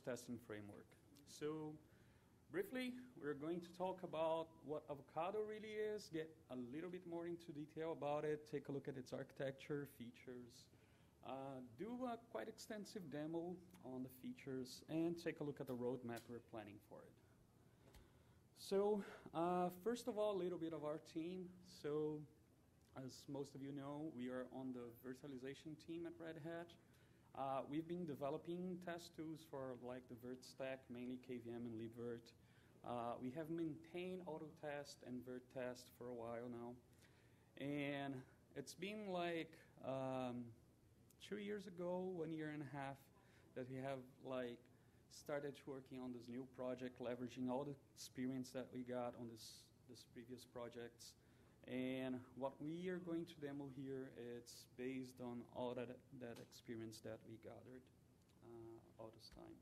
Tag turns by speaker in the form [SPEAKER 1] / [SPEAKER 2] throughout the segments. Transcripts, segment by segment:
[SPEAKER 1] testing framework. So, briefly, we're going to talk about what Avocado really is, get a little bit more into detail about it, take a look at its architecture, features, uh, do a quite extensive demo on the features, and take a look at the roadmap we're planning for it. So, uh, first of all, a little bit of our team. So, as most of you know, we are on the virtualization team at Red Hat. Uh, we've been developing test tools for like the virt stack, mainly KVM and libvirt. Uh, we have maintained Autotest and virt-test for a while now. And it's been like um, two years ago, one year and a half, that we have like started working on this new project, leveraging all the experience that we got on this, this previous projects. And what we are going to demo here, it's based on all that, that experience that we gathered uh, all this time.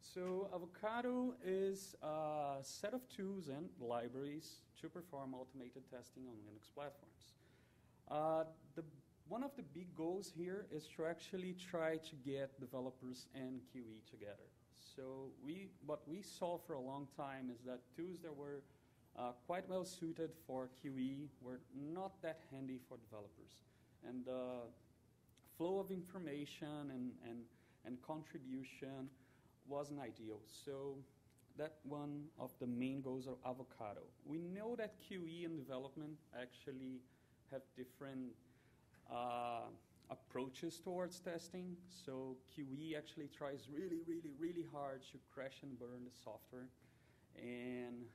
[SPEAKER 1] So Avocado is a set of tools and libraries to perform automated testing on Linux platforms. Uh, the one of the big goals here is to actually try to get developers and QE together. So we, what we saw for a long time is that tools that were uh, quite well suited for QE were not that handy for developers. And the flow of information and, and, and contribution wasn't ideal. So that one of the main goals of Avocado. We know that QE and development actually have different uh, approaches towards testing. So QE actually tries really, really, really hard to crash and burn the software. And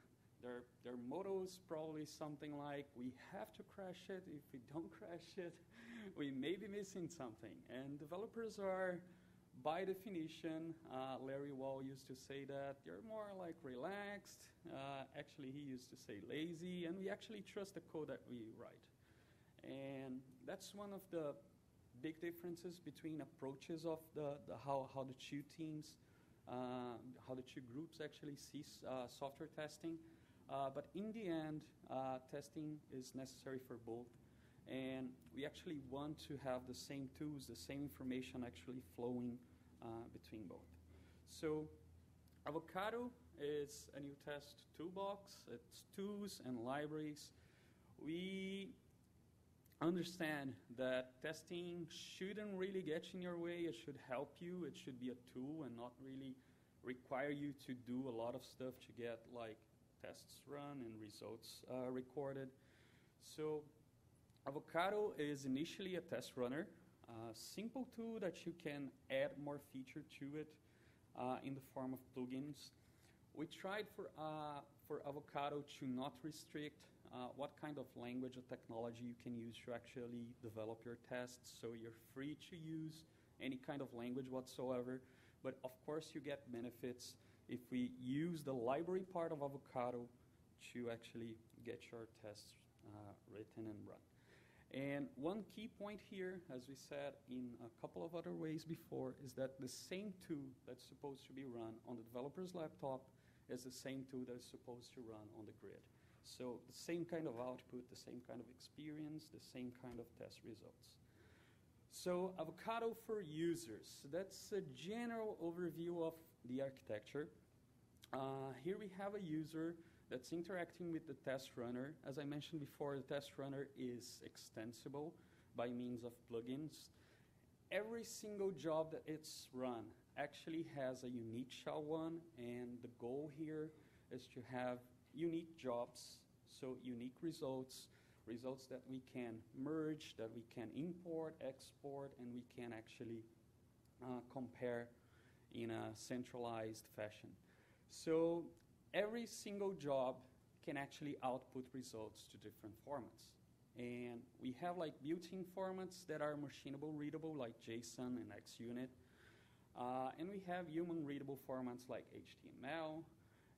[SPEAKER 1] their, their motto is probably something like, we have to crash it. If we don't crash it, we may be missing something. And developers are, by definition, uh, Larry Wall used to say that, they're more like relaxed. Uh, actually, he used to say lazy. And we actually trust the code that we write. And that's one of the big differences between approaches of the, the how, how the two teams, uh, how the two groups actually see uh, software testing. Uh, but in the end, uh, testing is necessary for both. And we actually want to have the same tools, the same information actually flowing uh, between both. So Avocado is a new test toolbox. It's tools and libraries. We understand that testing shouldn't really get in your way. It should help you. It should be a tool and not really require you to do a lot of stuff to get like tests run and results uh, recorded. So Avocado is initially a test runner, a simple tool that you can add more feature to it uh, in the form of plugins. We tried for, uh, for Avocado to not restrict uh, what kind of language or technology you can use to actually develop your tests. So you're free to use any kind of language whatsoever. But of course, you get benefits if we use the library part of Avocado to actually get your tests uh, written and run. And one key point here, as we said in a couple of other ways before, is that the same tool that's supposed to be run on the developer's laptop is the same tool that is supposed to run on the grid. So the same kind of output, the same kind of experience, the same kind of test results. So Avocado for users. That's a general overview of the architecture. Uh, here we have a user that's interacting with the test runner. As I mentioned before, the test runner is extensible by means of plugins. Every single job that it's run actually has a unique SHA-1, and the goal here is to have unique jobs, so unique results, results that we can merge, that we can import, export, and we can actually uh, compare in a centralized fashion. So every single job can actually output results to different formats. And we have like built-in formats that are machinable readable like JSON and XUnit. Uh, and we have human readable formats like HTML,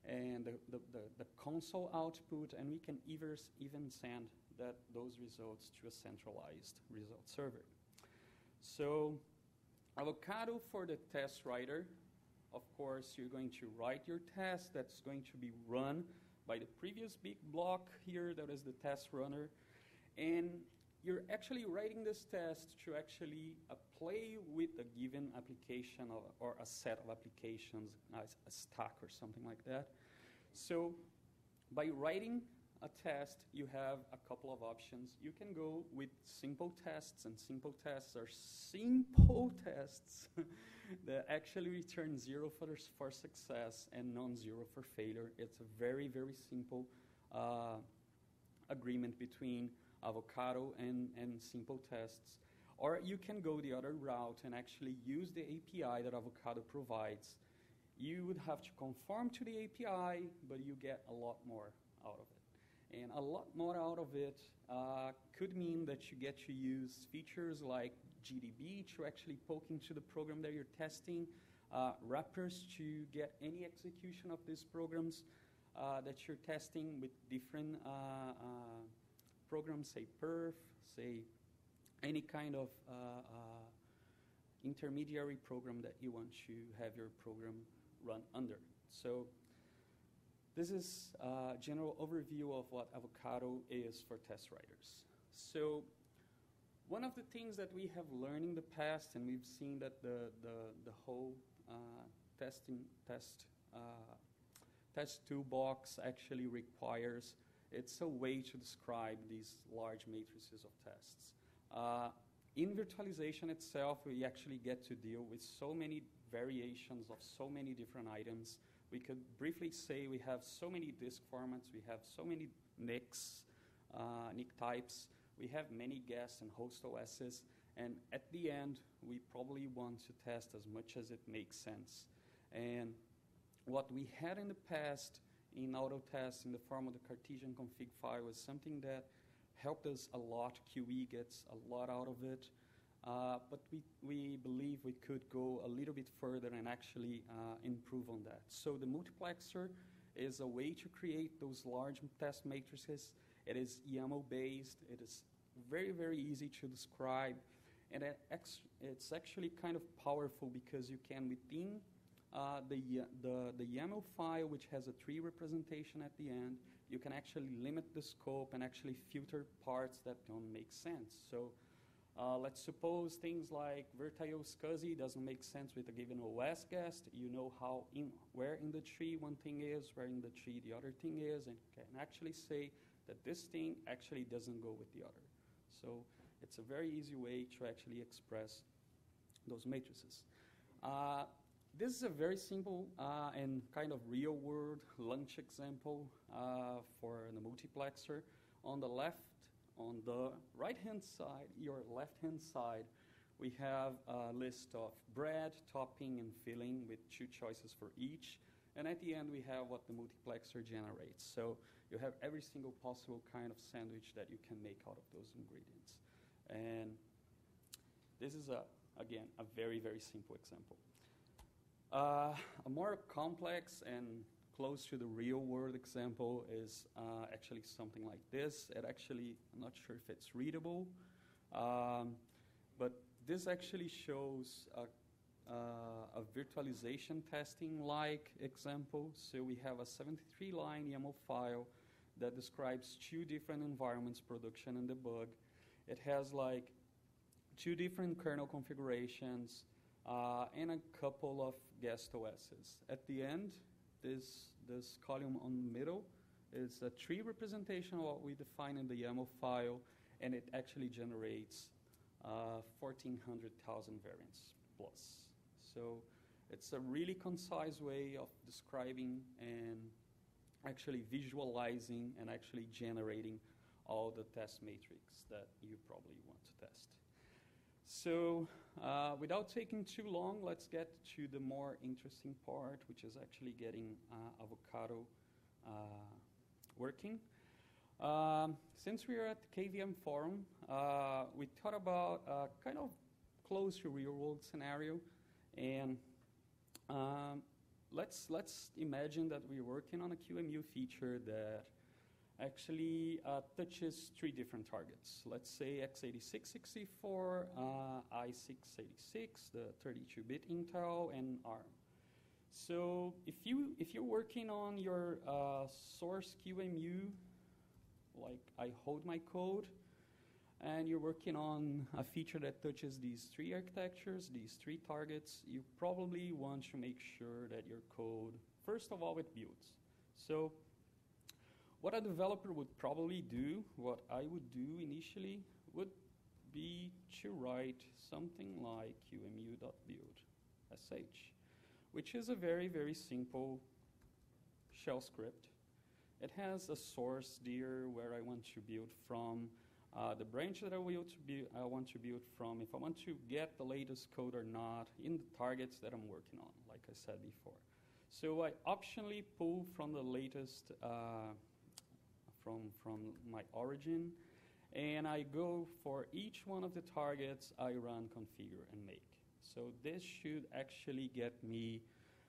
[SPEAKER 1] and the, the, the, the console output, and we can even, even send that, those results to a centralized result server. So Avocado for the test writer, of course, you're going to write your test that's going to be run by the previous big block here, that is the test runner. And you're actually writing this test to actually uh, play with a given application or, or a set of applications, a stack or something like that. So by writing a test, you have a couple of options. You can go with simple tests, and simple tests are simple tests that actually return zero for, for success and non-zero for failure. It's a very, very simple uh, agreement between Avocado and, and simple tests. Or you can go the other route and actually use the API that Avocado provides. You would have to conform to the API, but you get a lot more out of it. And a lot more out of it uh, could mean that you get to use features like GDB to actually poke into the program that you're testing, uh, wrappers to get any execution of these programs uh, that you're testing with different uh, uh, programs, say perf, say any kind of uh, intermediary program that you want to have your program run under. So this is a general overview of what Avocado is for test writers. So one of the things that we have learned in the past, and we've seen that the, the, the whole uh, testing test uh, test toolbox actually requires it's a way to describe these large matrices of tests. Uh, in virtualization itself, we actually get to deal with so many variations of so many different items. We could briefly say we have so many disk formats, we have so many NICs, uh, NIC types, we have many guests and host OSs, and at the end, we probably want to test as much as it makes sense. And what we had in the past in Autotest in the form of the Cartesian config file was something that helped us a lot. QE gets a lot out of it. Uh, but we, we believe we could go a little bit further and actually uh, improve on that. So the multiplexer is a way to create those large test matrices. It is YAML based. It is very, very easy to describe. And it it's actually kind of powerful because you can, within uh, the, the, the YAML file, which has a tree representation at the end, you can actually limit the scope and actually filter parts that don't make sense. So uh, let's suppose things like Virtio SCSI doesn't make sense with a given OS guest. You know how in, where in the tree one thing is, where in the tree the other thing is, and can actually say that this thing actually doesn't go with the other. So it's a very easy way to actually express those matrices. Uh, this is a very simple uh, and kind of real world lunch example uh, for the multiplexer. On the left, on the right hand side, your left hand side, we have a list of bread, topping, and filling with two choices for each. And at the end, we have what the multiplexer generates. So you have every single possible kind of sandwich that you can make out of those ingredients. And this is, a, again, a very, very simple example. Uh, a more complex and close to the real world example is uh, actually something like this. It actually, I'm not sure if it's readable, um, but this actually shows a, uh, a virtualization testing like example. So we have a 73 line YAML file that describes two different environments, production and debug. It has like two different kernel configurations uh, and a couple of guest OSs. At the end, this, this column on the middle is a tree representation of what we define in the YAML file, and it actually generates uh, 1,400,000 variants plus. So it's a really concise way of describing and actually visualizing and actually generating all the test matrix that you probably want to test. So uh, without taking too long, let's get to the more interesting part, which is actually getting uh, Avocado uh, working. Um, since we are at the KVM forum, uh, we thought about a kind of close to real world scenario. And um, let's, let's imagine that we're working on a QEMU feature that actually uh, touches three different targets. Let's say x86-64, uh, i686, the 32-bit Intel, and ARM. So if, you, if you're working on your uh, source QEMU, like I hold my code, and you're working on a feature that touches these three architectures, these three targets, you probably want to make sure that your code, first of all, it builds. So what a developer would probably do, what I would do initially, would be to write something like qemu.build.sh, which is a very, very simple shell script. It has a source dir where I want to build from, uh, the branch that I, will to be, I want to build from, if I want to get the latest code or not in the targets that I'm working on, like I said before. So I optionally pull from the latest, uh, from, from my origin, and I go for each one of the targets, I run configure and make. So this should actually get me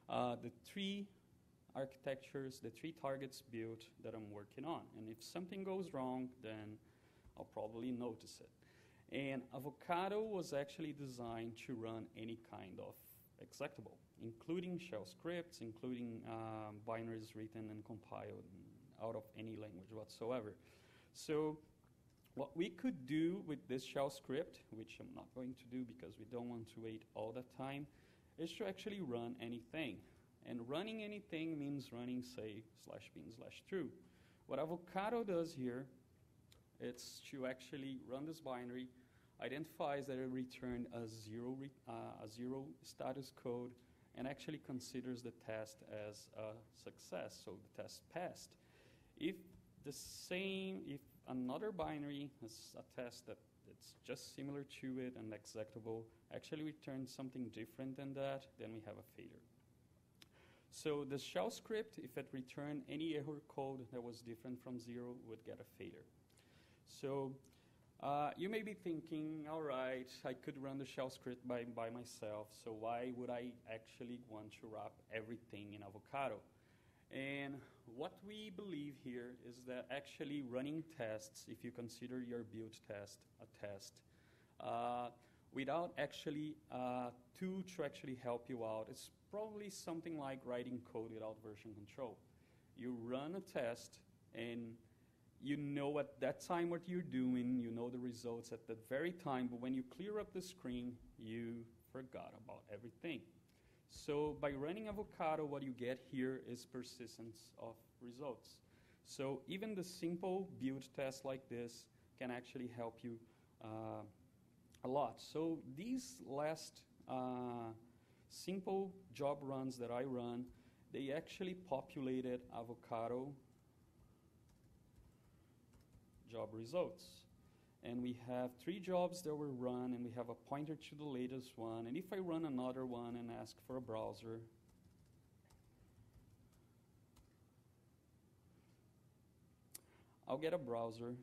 [SPEAKER 1] uh, the three architectures, the three targets built that I'm working on. And if something goes wrong, then I'll probably notice it. And Avocado was actually designed to run any kind of executable, including shell scripts, including um, binaries written and compiled out of any language whatsoever. So what we could do with this shell script, which I'm not going to do because we don't want to wait all that time, is to actually run anything. And running anything means running, say, slash bin slash true. What Avocado does here, it's to actually run this binary, identifies that it returned a zero, re, uh, a zero status code, and actually considers the test as a success, so the test passed. If the same, if another binary is a test that it's just similar to it and executable, actually returns something different than that, then we have a failure. So the shell script, if it returned any error code that was different from zero, would get a failure. So uh, you may be thinking, all right, I could run the shell script by, by myself, so why would I actually want to wrap everything in Avocado? And what we believe here is that actually running tests, if you consider your build test a test, uh, without actually uh, to actually help you out, it's probably something like writing code without version control. You run a test and you know at that time what you're doing, you know the results at that very time, but when you clear up the screen, you forgot about everything. So by running Avocado, what you get here is persistence of results. So even the simple build test like this can actually help you uh, a lot. So these last uh, simple job runs that I run, they actually populated Avocado job results. And we have three jobs that were run, and we have a pointer to the latest one. And if I run another one and ask for a browser, I'll get a browser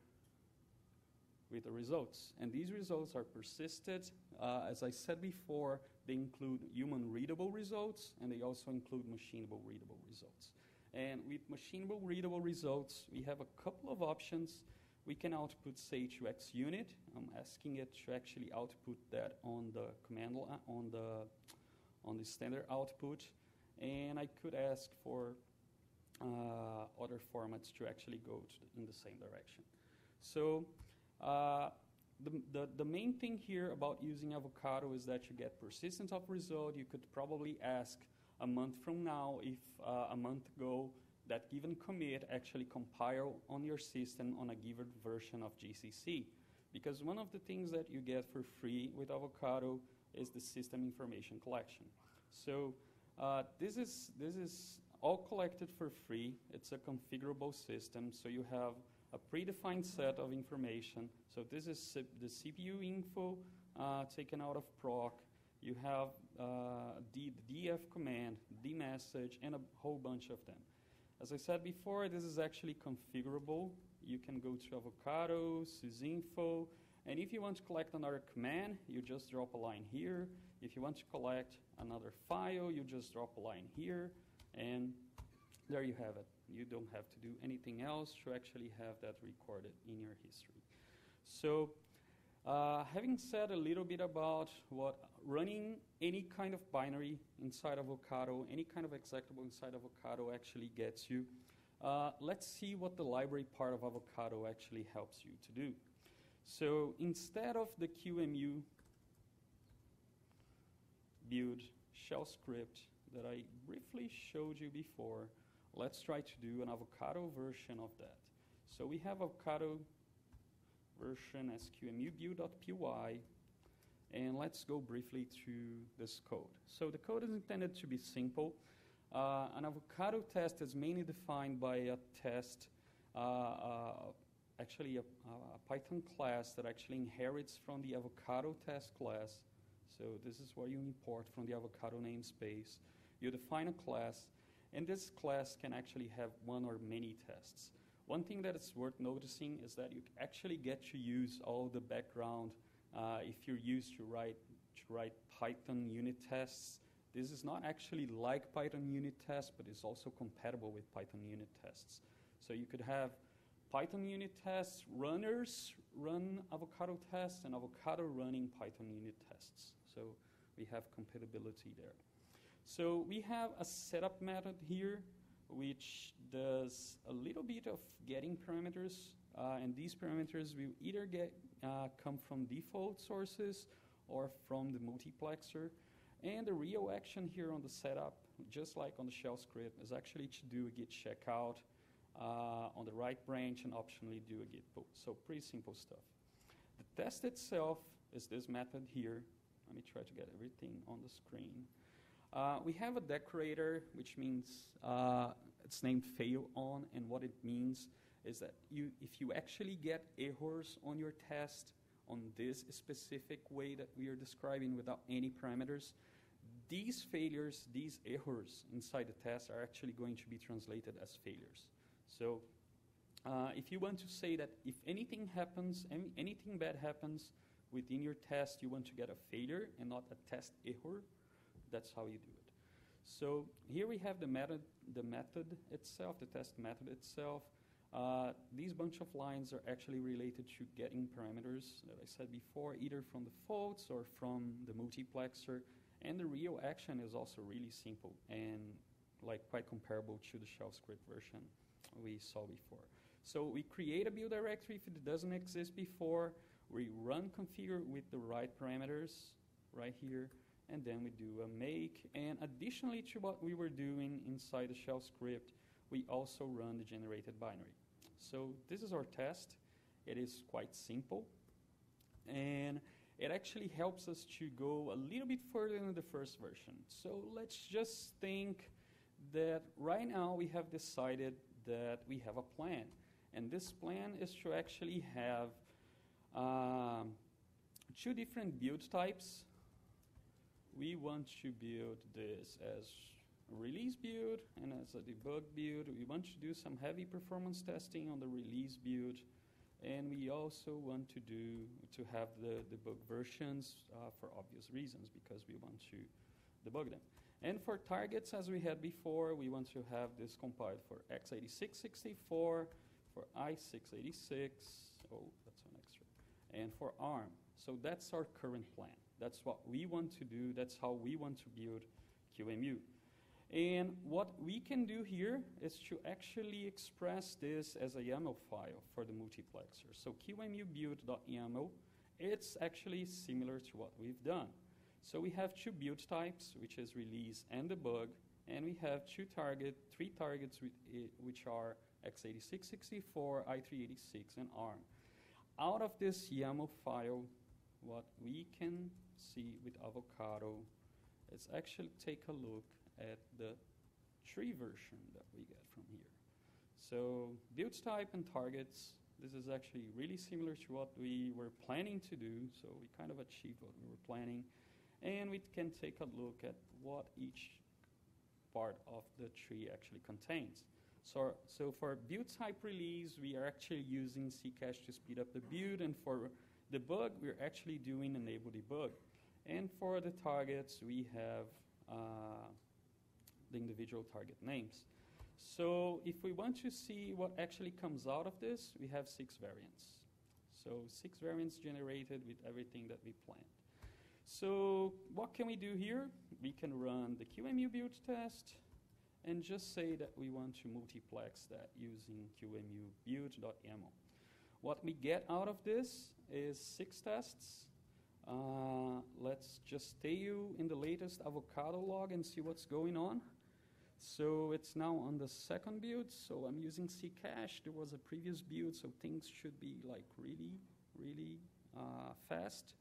[SPEAKER 1] with the results. And these results are persisted. Uh, as I said before, they include human readable results and they also include machinable readable results. And with machinable readable results, we have a couple of options. We can output, say, to unit. I'm asking it to actually output that on the command line, on the on the standard output, and I could ask for uh, other formats to actually go to the, in the same direction. So uh, the, the, the, main thing here about using Avocado is that you get persistence of result. You could probably ask a month from now if uh, a month ago that given commit actually compile on your system on a given version of GCC. Because one of the things that you get for free with Avocado is the system information collection. So uh, this is this is all collected for free. It's a configurable system, so you have a predefined set of information. So this is the CPU info uh, taken out of proc. You have uh, the, df command, dmesg, and a whole bunch of them. As I said before, this is actually configurable. You can go to Avocado, sysinfo, and if you want to collect another command, you just drop a line here. If you want to collect another file, you just drop a line here, and there you have it. You don't have to do anything else to actually have that recorded in your history. So, uh, having said a little bit about what running any kind of binary inside Avocado, any kind of executable inside Avocado actually gets you, uh, let's see what the library part of Avocado actually helps you to do. So instead of the QEMU build shell script that I briefly showed you before, let's try to do an avocado version of that. So we have avocado version as QEMU build.py, and let's go briefly through this code. So the code is intended to be simple. Uh, an avocado test is mainly defined by a test, uh, uh, actually a, a, Python class that actually inherits from the avocado test class. So this is what you import from the avocado namespace. You define a class, and this class can actually have one or many tests. One thing that is worth noticing is that you actually get to use all the background uh, if you're used to write, to write Python unit tests this is not actually like Python unit tests, but it's also compatible with Python unit tests. So you could have Python unit tests runners run avocado tests and avocado running Python unit tests. So we have compatibility there. So we have a setup method here which does a little bit of getting parameters uh, and these parameters will either get uh, come from default sources or from the multiplexer. And the real action here on the setup, just like on the shell script, is actually to do a git checkout uh, on the right branch and optionally do a git pull. So pretty simple stuff. The test itself is this method here. Let me try to get everything on the screen. Uh, we have a decorator, which means uh, it's named fail on, and what it means is that you, if you actually get errors on your test on this specific way that we are describing without any parameters, these failures, these errors inside the test are actually going to be translated as failures. So uh, if you want to say that if anything happens, any, anything bad happens within your test, you want to get a failure and not a test error, that's how you do it. So here we have the method, the method itself, the test method itself. Uh, these bunch of lines are actually related to getting parameters that I said before, either from the faults or from the multiplexer and the real action is also really simple and like quite comparable to the shell script version we saw before. So we create a build directory if it doesn't exist before. We run configure with the right parameters right here, and then we do a make. And additionally to what we were doing inside the shell script, we also run the generated binary. So this is our test. It is quite simple. And it actually helps us to go a little bit further than the first version. So let's just think that right now we have decided that we have a plan. And this plan is to actually have um, two different build types. We want to build this as release build and as a debug build. We want to do some heavy performance testing on the release build and we also want to do to have the debug versions uh, for obvious reasons because we want to debug them. And for targets, as we had before, we want to have this compiled for x86-64, for i686, oh, that's an extra, and for ARM. So that's our current plan. That's what we want to do. That's how we want to build QEMU. And what we can do here is to actually express this as a YAML file for the multiplexer. So qemubuild.yaml, it's actually similar to what we've done. So we have two build types, which is release and debug, and we have two target, three targets eh, which are x86, 64, i386, and ARM. Out of this YAML file, what we can see with Avocado is actually take a look at the tree version that we get from here. So build type and targets, this is actually really similar to what we were planning to do, so we kind of achieved what we were planning. And we can take a look at what each part of the tree actually contains. So, so for build type release, we are actually using Ccache to speed up the build, and for the debug, we're actually doing enable debug. And for the targets, we have uh, the individual target names. So if we want to see what actually comes out of this, we have six variants. So six variants generated with everything that we planned. So what can we do here? We can run the QEMU build test and just say that we want to multiplex that using QEMU build.yaml. What we get out of this is six tests. Uh, let's just stay you in the latest avocado log and see what's going on. So it's now on the second build, so I'm using Ccache. There was a previous build, so things should be like really, really uh, fast.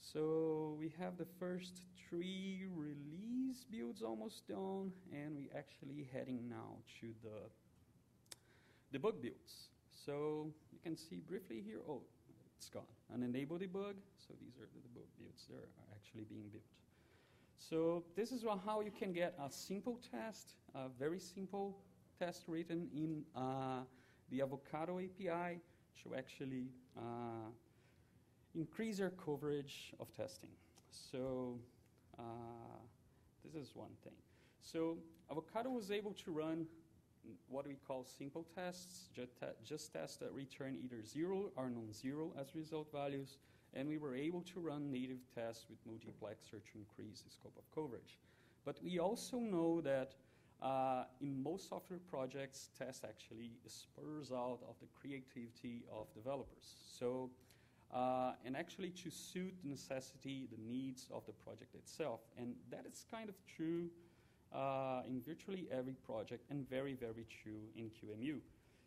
[SPEAKER 1] So we have the first three release builds almost done, and we're actually heading now to the debug builds. So you can see briefly here, oh, it's gone. An enable debug, so these are the debug builds that are actually being built. So this is how you can get a simple test, a very simple test written in uh, the Avocado API to actually uh, increase your coverage of testing. So uh, this is one thing. So Avocado was able to run what we call simple tests, just, te just tests that return either zero or non-zero as result values, and we were able to run native tests with multiplexer to increase the scope of coverage. But we also know that uh, in most software projects, tests actually spurs out of the creativity of developers. So, uh, and actually to suit the necessity, the needs of the project itself. And that is kind of true uh, in virtually every project and very, very true in QEMU.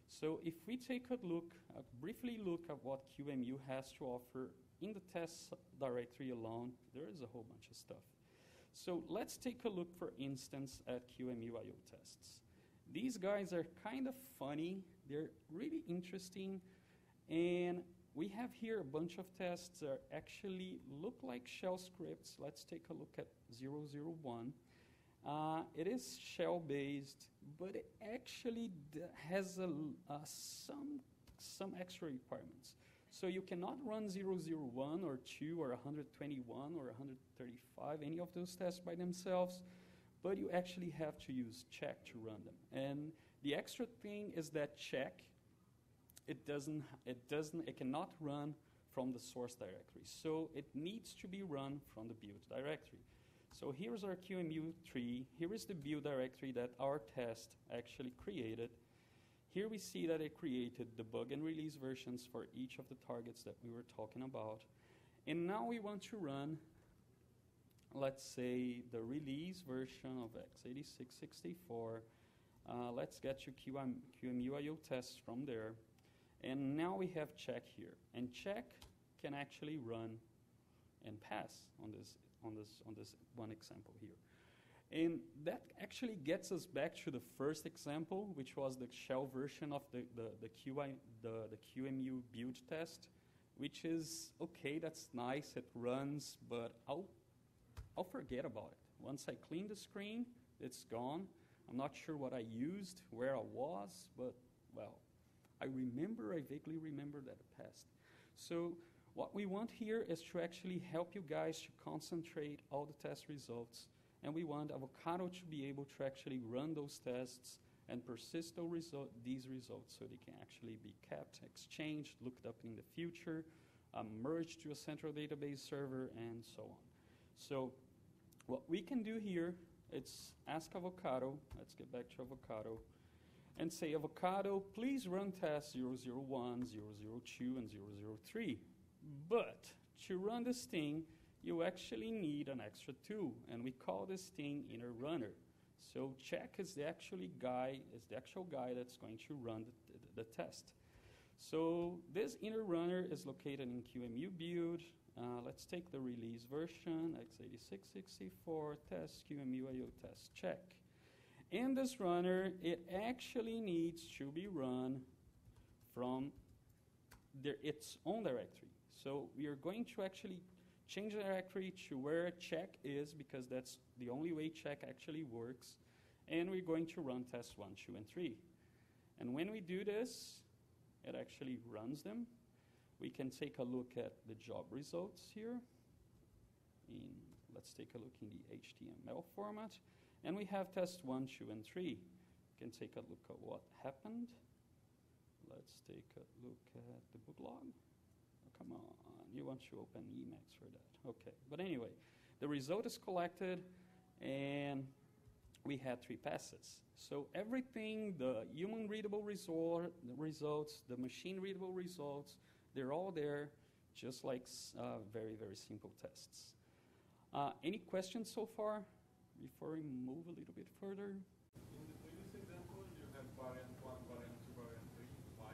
[SPEAKER 1] So if we take a look, uh, briefly look at what QEMU has to offer in the test directory alone, there is a whole bunch of stuff. So let's take a look, for instance, at QEMU IO tests. These guys are kind of funny. They're really interesting. And we have here a bunch of tests that actually look like shell scripts. Let's take a look at 001. Uh, it is shell-based, but it actually has a, uh, some, some extra requirements. So you cannot run 001 or 2 or 121 or 135, any of those tests by themselves, but you actually have to use check to run them. And the extra thing is that check, it doesn't, it doesn't, it cannot run from the source directory. So it needs to be run from the build directory. So here's our QEMU tree. Here is the build directory that our test actually created. Here we see that it created the bug and release versions for each of the targets that we were talking about. And now we want to run, let's say, the release version of x86-64. Uh, let's get to QM, QEMU-IO tests from there. And now we have check here. And check can actually run and pass on this, on this, on this one example here. And that actually gets us back to the first example, which was the shell version of the, the, the, QI, the, the QEMU build test, which is okay, that's nice, it runs, but I'll, I'll forget about it. Once I clean the screen, it's gone. I'm not sure what I used, where I was, but well, I remember, I vaguely remember that passed. So what we want here is to actually help you guys to concentrate all the test results and we want Avocado to be able to actually run those tests and persist result, these results so they can actually be kept, exchanged, looked up in the future, um, merged to a central database server, and so on. So what we can do here, it's ask Avocado, let's get back to Avocado, and say, Avocado, please run test 001, 002, and 003. But to run this thing, you actually need an extra tool, and we call this thing inner runner. So check is the actually guy is the actual guy that's going to run the, the, the test. So this inner runner is located in QEMU build. Uh, let's take the release version, x86-64, test, QEMU IO test, check. In this runner, it actually needs to be run from its own directory. So we are going to actually change the directory to where check is because that's the only way check actually works. And we're going to run test 1, 2, and 3. And when we do this, it actually runs them. We can take a look at the job results here. In, let's take a look in the HTML format. And we have test 1, 2, and 3. We can take a look at what happened. Let's take a look at the book log. Come on you want to open Emacs for that. Okay, but anyway, the result is collected and we had three passes. So everything, the human readable the results, the machine readable results, they're all there, just like uh, very, very simple tests. Uh, any questions so far before we move a little bit further?
[SPEAKER 2] In the previous example, you had variant 1, variant 2, variant 3. Why?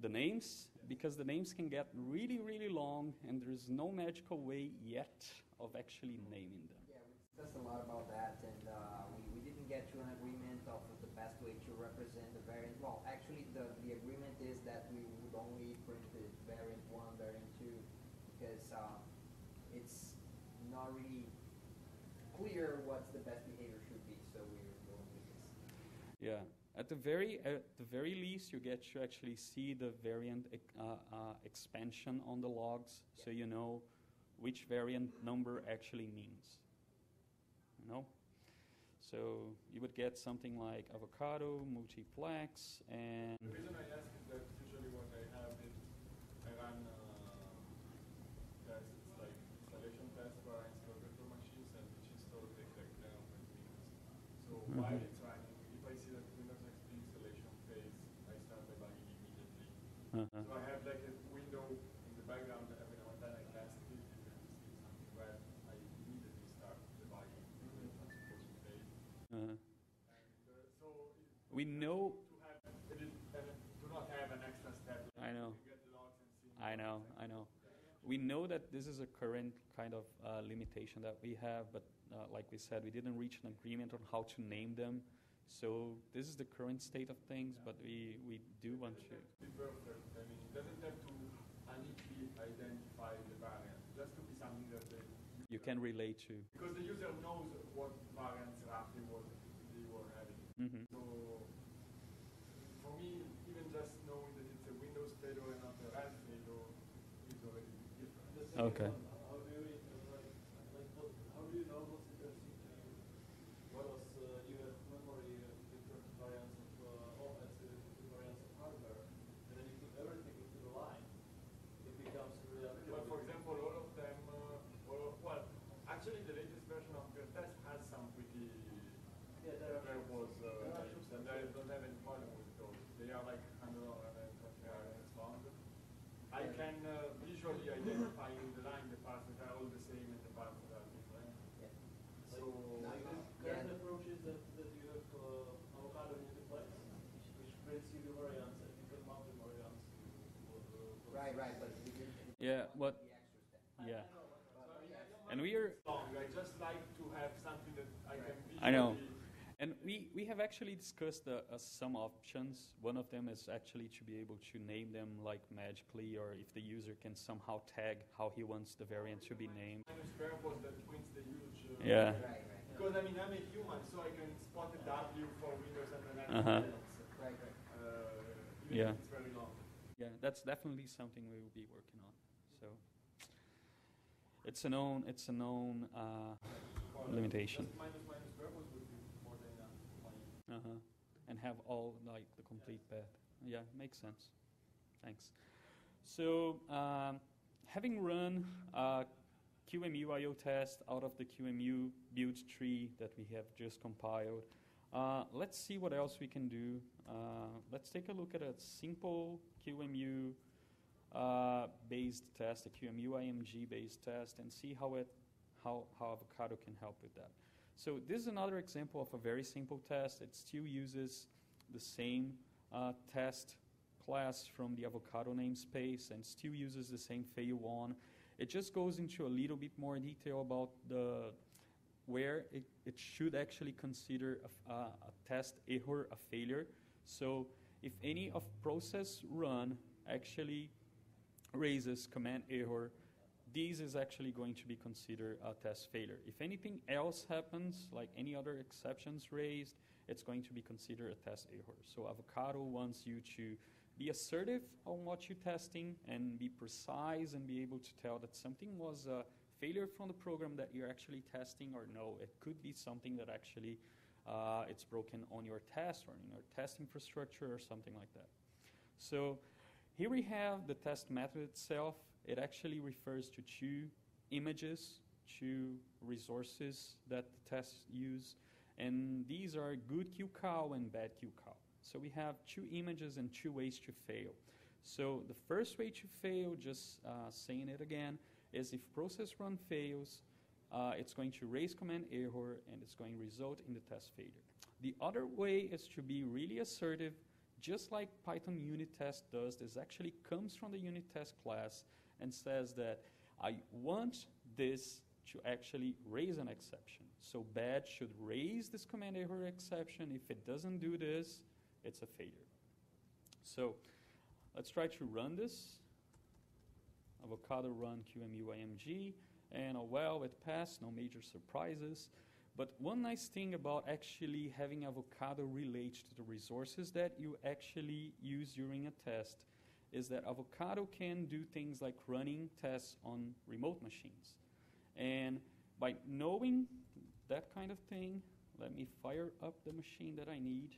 [SPEAKER 1] The names, because the names can get really, really long, and there's no magical way yet of actually naming them.
[SPEAKER 3] Yeah, we discussed a lot about that, and uh, we, we didn't get to an agreement of the best way to represent the variant. Well, actually, the, the agreement is that we would only print the variant 1, variant 2, because uh, it's not really clear what the best behavior should be, so we're going with this.
[SPEAKER 1] Yeah. At the very at the very least, you get to actually see the variant uh, uh, expansion on the logs, so you know which variant number actually means. You know, so you would get something like avocado, multiplex, and
[SPEAKER 2] The reason I ask is that usually what I have is I run uh, tests like installation tests for install virtual machines and each install takes like 10 or 20 minutes. So while
[SPEAKER 1] Mhm.
[SPEAKER 2] it's running, if I see that Windows XP installation phase, I start debugging immediately.
[SPEAKER 1] uh-huh.
[SPEAKER 2] So I have like a window in the background that every now and then I test it, if I see something red, I immediately start debugging when it's not supposed to fail.
[SPEAKER 1] Uh-huh.
[SPEAKER 2] And uh, so it-
[SPEAKER 1] We know.
[SPEAKER 2] to have, it is, and do not have an extra step. like
[SPEAKER 1] I know.
[SPEAKER 2] You get the logs and see.
[SPEAKER 1] I know, I know. We know that this is a current kind of uh, limitation that we have, but uh, like we said, we didn't reach an agreement on how to name them. So this is the current state of things, but we, we do want to.
[SPEAKER 2] Be perfect. I mean, doesn't have to uniquely identify the variant. Just to be something that the
[SPEAKER 1] You can relate to.
[SPEAKER 2] because the user knows what variants roughly was they were having.
[SPEAKER 1] hmm
[SPEAKER 2] So for me, even just knowing that it's a Windows payload and not a RAS payload is already different.
[SPEAKER 1] Okay.
[SPEAKER 4] How do you, like, like, what, how do you know what's interesting to you? Because uh, you have memory, uh, different variants of uh, OS, uh, different variants of hardware, and then you put everything into the line, it becomes really
[SPEAKER 2] Well, for example, all of them, uh, all, well, actually the latest version of your test has some pretty
[SPEAKER 4] Yeah, there are
[SPEAKER 2] variables, uh,
[SPEAKER 4] There are
[SPEAKER 2] names,
[SPEAKER 4] some
[SPEAKER 2] and I don't have any problem with those. They are like 100 or 120 variants long. I can uh, visually identify in the line the parts that are all the same and the parts that are different.
[SPEAKER 3] Yeah.
[SPEAKER 2] So,
[SPEAKER 3] Now you
[SPEAKER 4] This
[SPEAKER 3] Yeah.
[SPEAKER 4] current approach is that, that you have uh, avocado multiplex, which, which prints you the variants and you can mount the variants to, to, uh, to
[SPEAKER 3] Right, right, but we didn't. we didn't
[SPEAKER 1] Yeah, what-
[SPEAKER 3] The extra step.
[SPEAKER 1] Yeah.
[SPEAKER 3] But, yeah.
[SPEAKER 1] And we are.
[SPEAKER 2] long. I just like to have something that I can visually.
[SPEAKER 1] I know. And we, we have actually discussed uh, uh, some options. One of them is actually to be able to name them like magically, or if the user can somehow tag how he wants the variant to be named.
[SPEAKER 2] Minus variables that prints the huge. Uh,
[SPEAKER 1] Yeah.
[SPEAKER 3] Right, right.
[SPEAKER 2] Because I mean, I'm a human, so I can spot a W for Windows and then
[SPEAKER 1] Uh-huh.
[SPEAKER 2] uh,
[SPEAKER 3] Right, right.
[SPEAKER 2] even
[SPEAKER 1] Yeah.
[SPEAKER 2] if it's very long.
[SPEAKER 1] Yeah, that's definitely something we will be working on. So it's a known, it's a known. Uh, Limitation. Uh-huh. And have all like the complete path. Yeah, makes sense. Thanks. So um, having run a QEMU IO test out of the QEMU build tree that we have just compiled, uh, let's see what else we can do. Uh, let's take a look at a simple QEMU uh, based test, a QEMU IMG based test, and see how it how, how Avocado can help with that. So this is another example of a very simple test. It still uses the same uh, test class from the Avocado namespace and still uses the same fail on. It just goes into a little bit more detail about the where it, it should actually consider a, uh, a test error a failure. So if any of process run actually raises command error, this is actually going to be considered a test failure. If anything else happens, like any other exceptions raised, it's going to be considered a test error. So Avocado wants you to be assertive on what you're testing and be precise and be able to tell that something was a failure from the program that you're actually testing or no, it could be something that actually uh, it's broken on your test or in your test infrastructure or something like that. So here we have the test method itself. It actually refers to two images, two resources that the tests use, and these are good QCOW and bad QCOW. So we have two images and two ways to fail. So the first way to fail, just uh, saying it again, is if process run fails, uh, it's going to raise command error and it's going to result in the test failure. The other way is to be really assertive, just like Python unit test does. This actually comes from the unit test class and says that I want this to actually raise an exception. So bad should raise this command error exception. If it doesn't do this, it's a failure. So let's try to run this. Avocado run QEMU-IMG, and oh well, it passed, no major surprises. But one nice thing about actually having Avocado relate to the resources that you actually use during a test is that Avocado can do things like running tests on remote machines. And by knowing that kind of thing, let me fire up the machine that I need.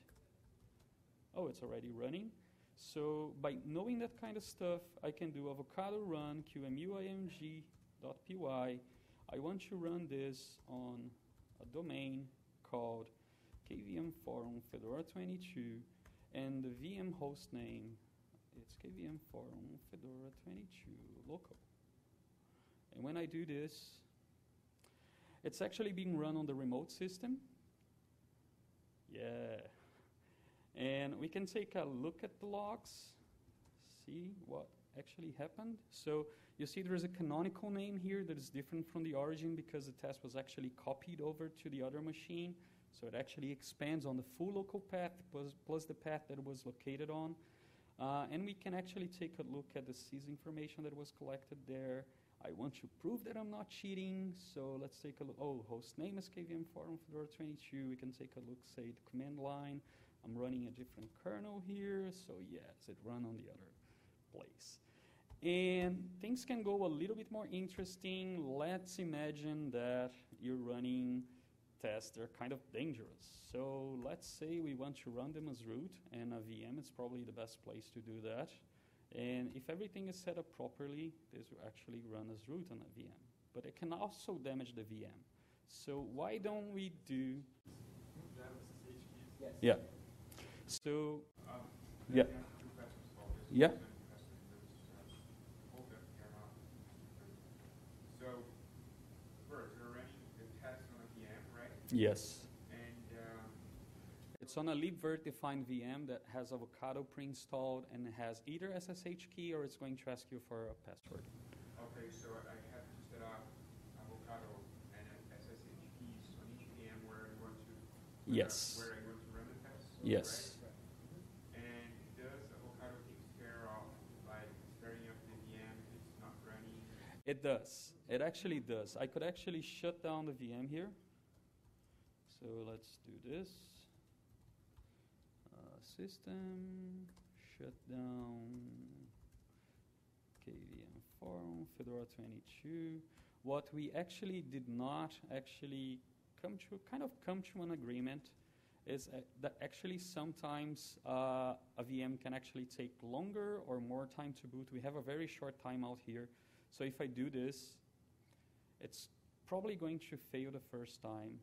[SPEAKER 1] Oh, it's already running. So by knowing that kind of stuff, I can do avocado run qemu-img.py. I want to run this on a domain called KVM Forum Fedora 22, and the VM host name it's KVM Forum Fedora 22 local. And when I do this, it's actually being run on the remote system. Yeah. And we can take a look at the logs, see what actually happened. So you see there is a canonical name here that is different from the origin because the test was actually copied over to the other machine. So it actually expands on the full local path plus, plus the path that it was located on. Uh, and we can actually take a look at the sys information that was collected there. I want to prove that I'm not cheating, so let's take a look. Oh, host name is KVM Forum Fedora 22. We can take a look, say, the command line. I'm running a different kernel here, so yes, it run on the other place. And things can go a little bit more interesting. Let's imagine that you're running tests that are kind of dangerous. So let's say we want to run them as root, and a VM is probably the best place to do that. And if everything is set up properly, this will actually run as root on a VM. But it can also damage the VM. So why don't we do?
[SPEAKER 5] Do you have SSH keys?
[SPEAKER 3] Yes.
[SPEAKER 1] Yeah. So
[SPEAKER 5] Um,
[SPEAKER 1] Yeah.
[SPEAKER 5] I have two questions about this.
[SPEAKER 1] Yeah.
[SPEAKER 5] One question is, uh, hold up here now. So, first, you're running the test on a VM, right?
[SPEAKER 1] Yes,
[SPEAKER 5] And, um,
[SPEAKER 1] it's on a libvirt defined VM that has Avocado pre-installed and it has either SSH key or it's going to ask you for a password.
[SPEAKER 5] okay, so I have to set up Avocado and an SSH keys on each VM where I want to.
[SPEAKER 1] Yes.
[SPEAKER 5] Where I want to run the test?
[SPEAKER 1] Yes.
[SPEAKER 5] right? And does Avocado takes care of, like, starting up the VM it's not running?
[SPEAKER 1] It does. It actually does. I could actually shut down the VM here. So let's do this. Uh, system, shutdown KVM Forum, Fedora 22. What we actually did not actually come to, kind of come to an agreement is uh, that actually sometimes uh, a VM can actually take longer or more time to boot. We have a very short timeout here. So if I do this, it's probably going to fail the first time.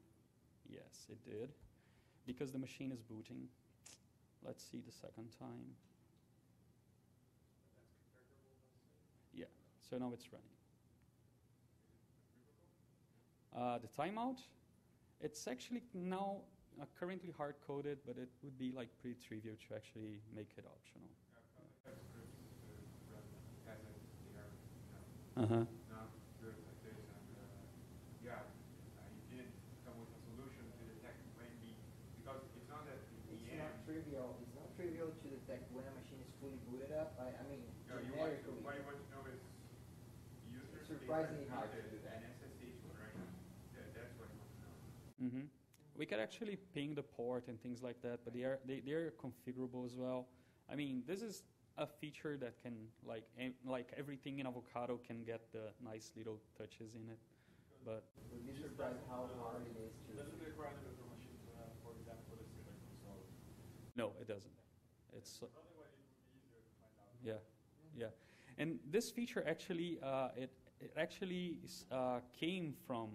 [SPEAKER 1] Yes, it did. Because the machine is booting. Let's see the second time. Yeah, so now it's running. Uh, the timeout, it's actually now uh, currently hard coded, but it would be like pretty trivial to actually make it optional.
[SPEAKER 5] That's scripts to run as it, they are, you know,
[SPEAKER 1] Uh huh.
[SPEAKER 5] not good like this, and, uh, yeah, uh, you did come with a solution to detect when the, because it's not that the
[SPEAKER 3] It's
[SPEAKER 5] VM.
[SPEAKER 3] not trivial. It's not trivial to detect when a machine is fully booted up. I, I mean,
[SPEAKER 5] No, you want,
[SPEAKER 3] generically.
[SPEAKER 5] what you want to know is users.
[SPEAKER 3] It's surprisingly
[SPEAKER 5] they
[SPEAKER 3] hard to
[SPEAKER 5] have
[SPEAKER 3] do that.
[SPEAKER 5] An SSH one, right? That, that's I want to know.
[SPEAKER 1] Mm-hmm. We could actually ping the port and things like that, but they are they, they're configurable as well. I mean, this is a feature that can like em- like everything in Avocado can get the nice little touches in it. But
[SPEAKER 3] Would be surprised how hard it is to.
[SPEAKER 2] Doesn't require the to have, for example, a console.
[SPEAKER 1] no, it doesn't. It's uh,
[SPEAKER 2] Otherwise, it would be easier to find out.
[SPEAKER 1] yeah, yeah. And this feature actually uh, it it actually uh, came from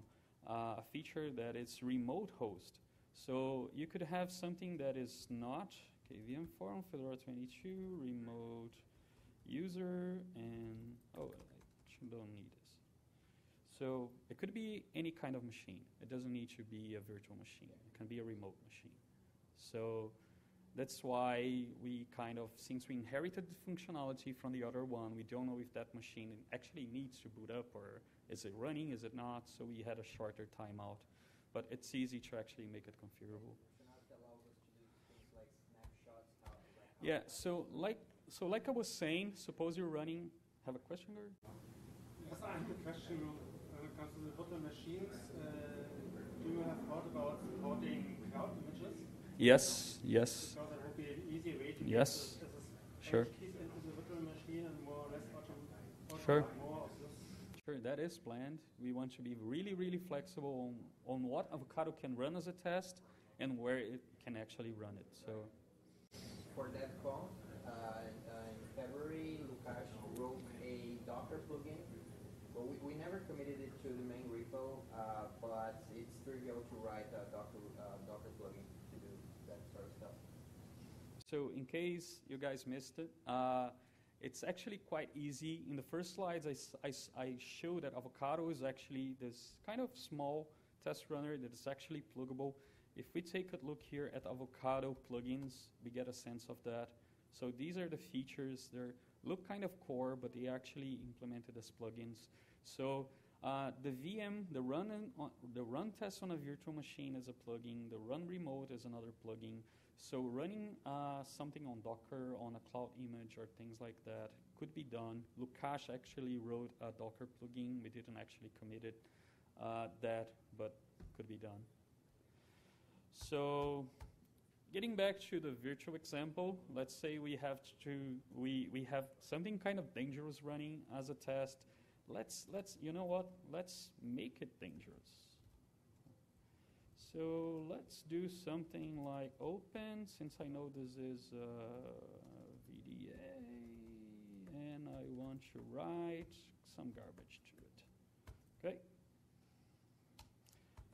[SPEAKER 1] uh, a feature that is remote host. So you could have something that is not okay, VM forum Fedora 22 remote user and oh, I don't need this. So it could be any kind of machine. It doesn't need to be a virtual machine. It can be a remote machine. So that's why we kind of, since we inherited the functionality from the other one, we don't know if that machine actually needs to boot up or is it running, is it not? So we had a shorter timeout. But it's easy to actually make it configurable.
[SPEAKER 3] Functionality allows us to do things like like
[SPEAKER 1] Yeah, so like, so like I was saying, suppose you're running, have a question, Gary?
[SPEAKER 6] Yes, I have a question when it comes to the virtual machines. Uh, do you have thought about supporting cloud images?
[SPEAKER 1] Yes, yes,
[SPEAKER 6] Because that would be an easy way to
[SPEAKER 1] Yes.
[SPEAKER 6] get this, this
[SPEAKER 1] Sure.
[SPEAKER 6] into the virtual machine and more or less autom-
[SPEAKER 1] Sure.
[SPEAKER 6] more of this.
[SPEAKER 1] Sure, that is planned. We want to be really, really flexible on, on what Avocado can run as a test and where it can actually run it. So,
[SPEAKER 3] For that call, uh, in February, Lukash wrote a Docker plugin. Well, we, we never committed it to the main repo, uh, but it's trivial to write a Docker, uh, Docker plugin to do that sort of stuff.
[SPEAKER 1] So in case you guys missed it, uh, it's actually quite easy. In the first slides, I show that Avocado is actually this kind of small test runner that is actually pluggable. If we take a look here at Avocado plugins, we get a sense of that. So these are the features. They look kind of core, but they actually implemented as plugins. So uh, the VM, the run on, the run test on a virtual machine is a plugin. The run remote is another plugin. So running uh, something on Docker on a cloud image or things like that could be done. Lukash actually wrote a Docker plugin. We didn't actually commit it uh, that, but could be done. So getting back to the virtual example, let's say we have to we, we have something kind of dangerous running as a test. Let's let's you know what? Let's make it dangerous. So let's do something like open, since I know this is uh, VDA, and I want to write some garbage to it. Okay.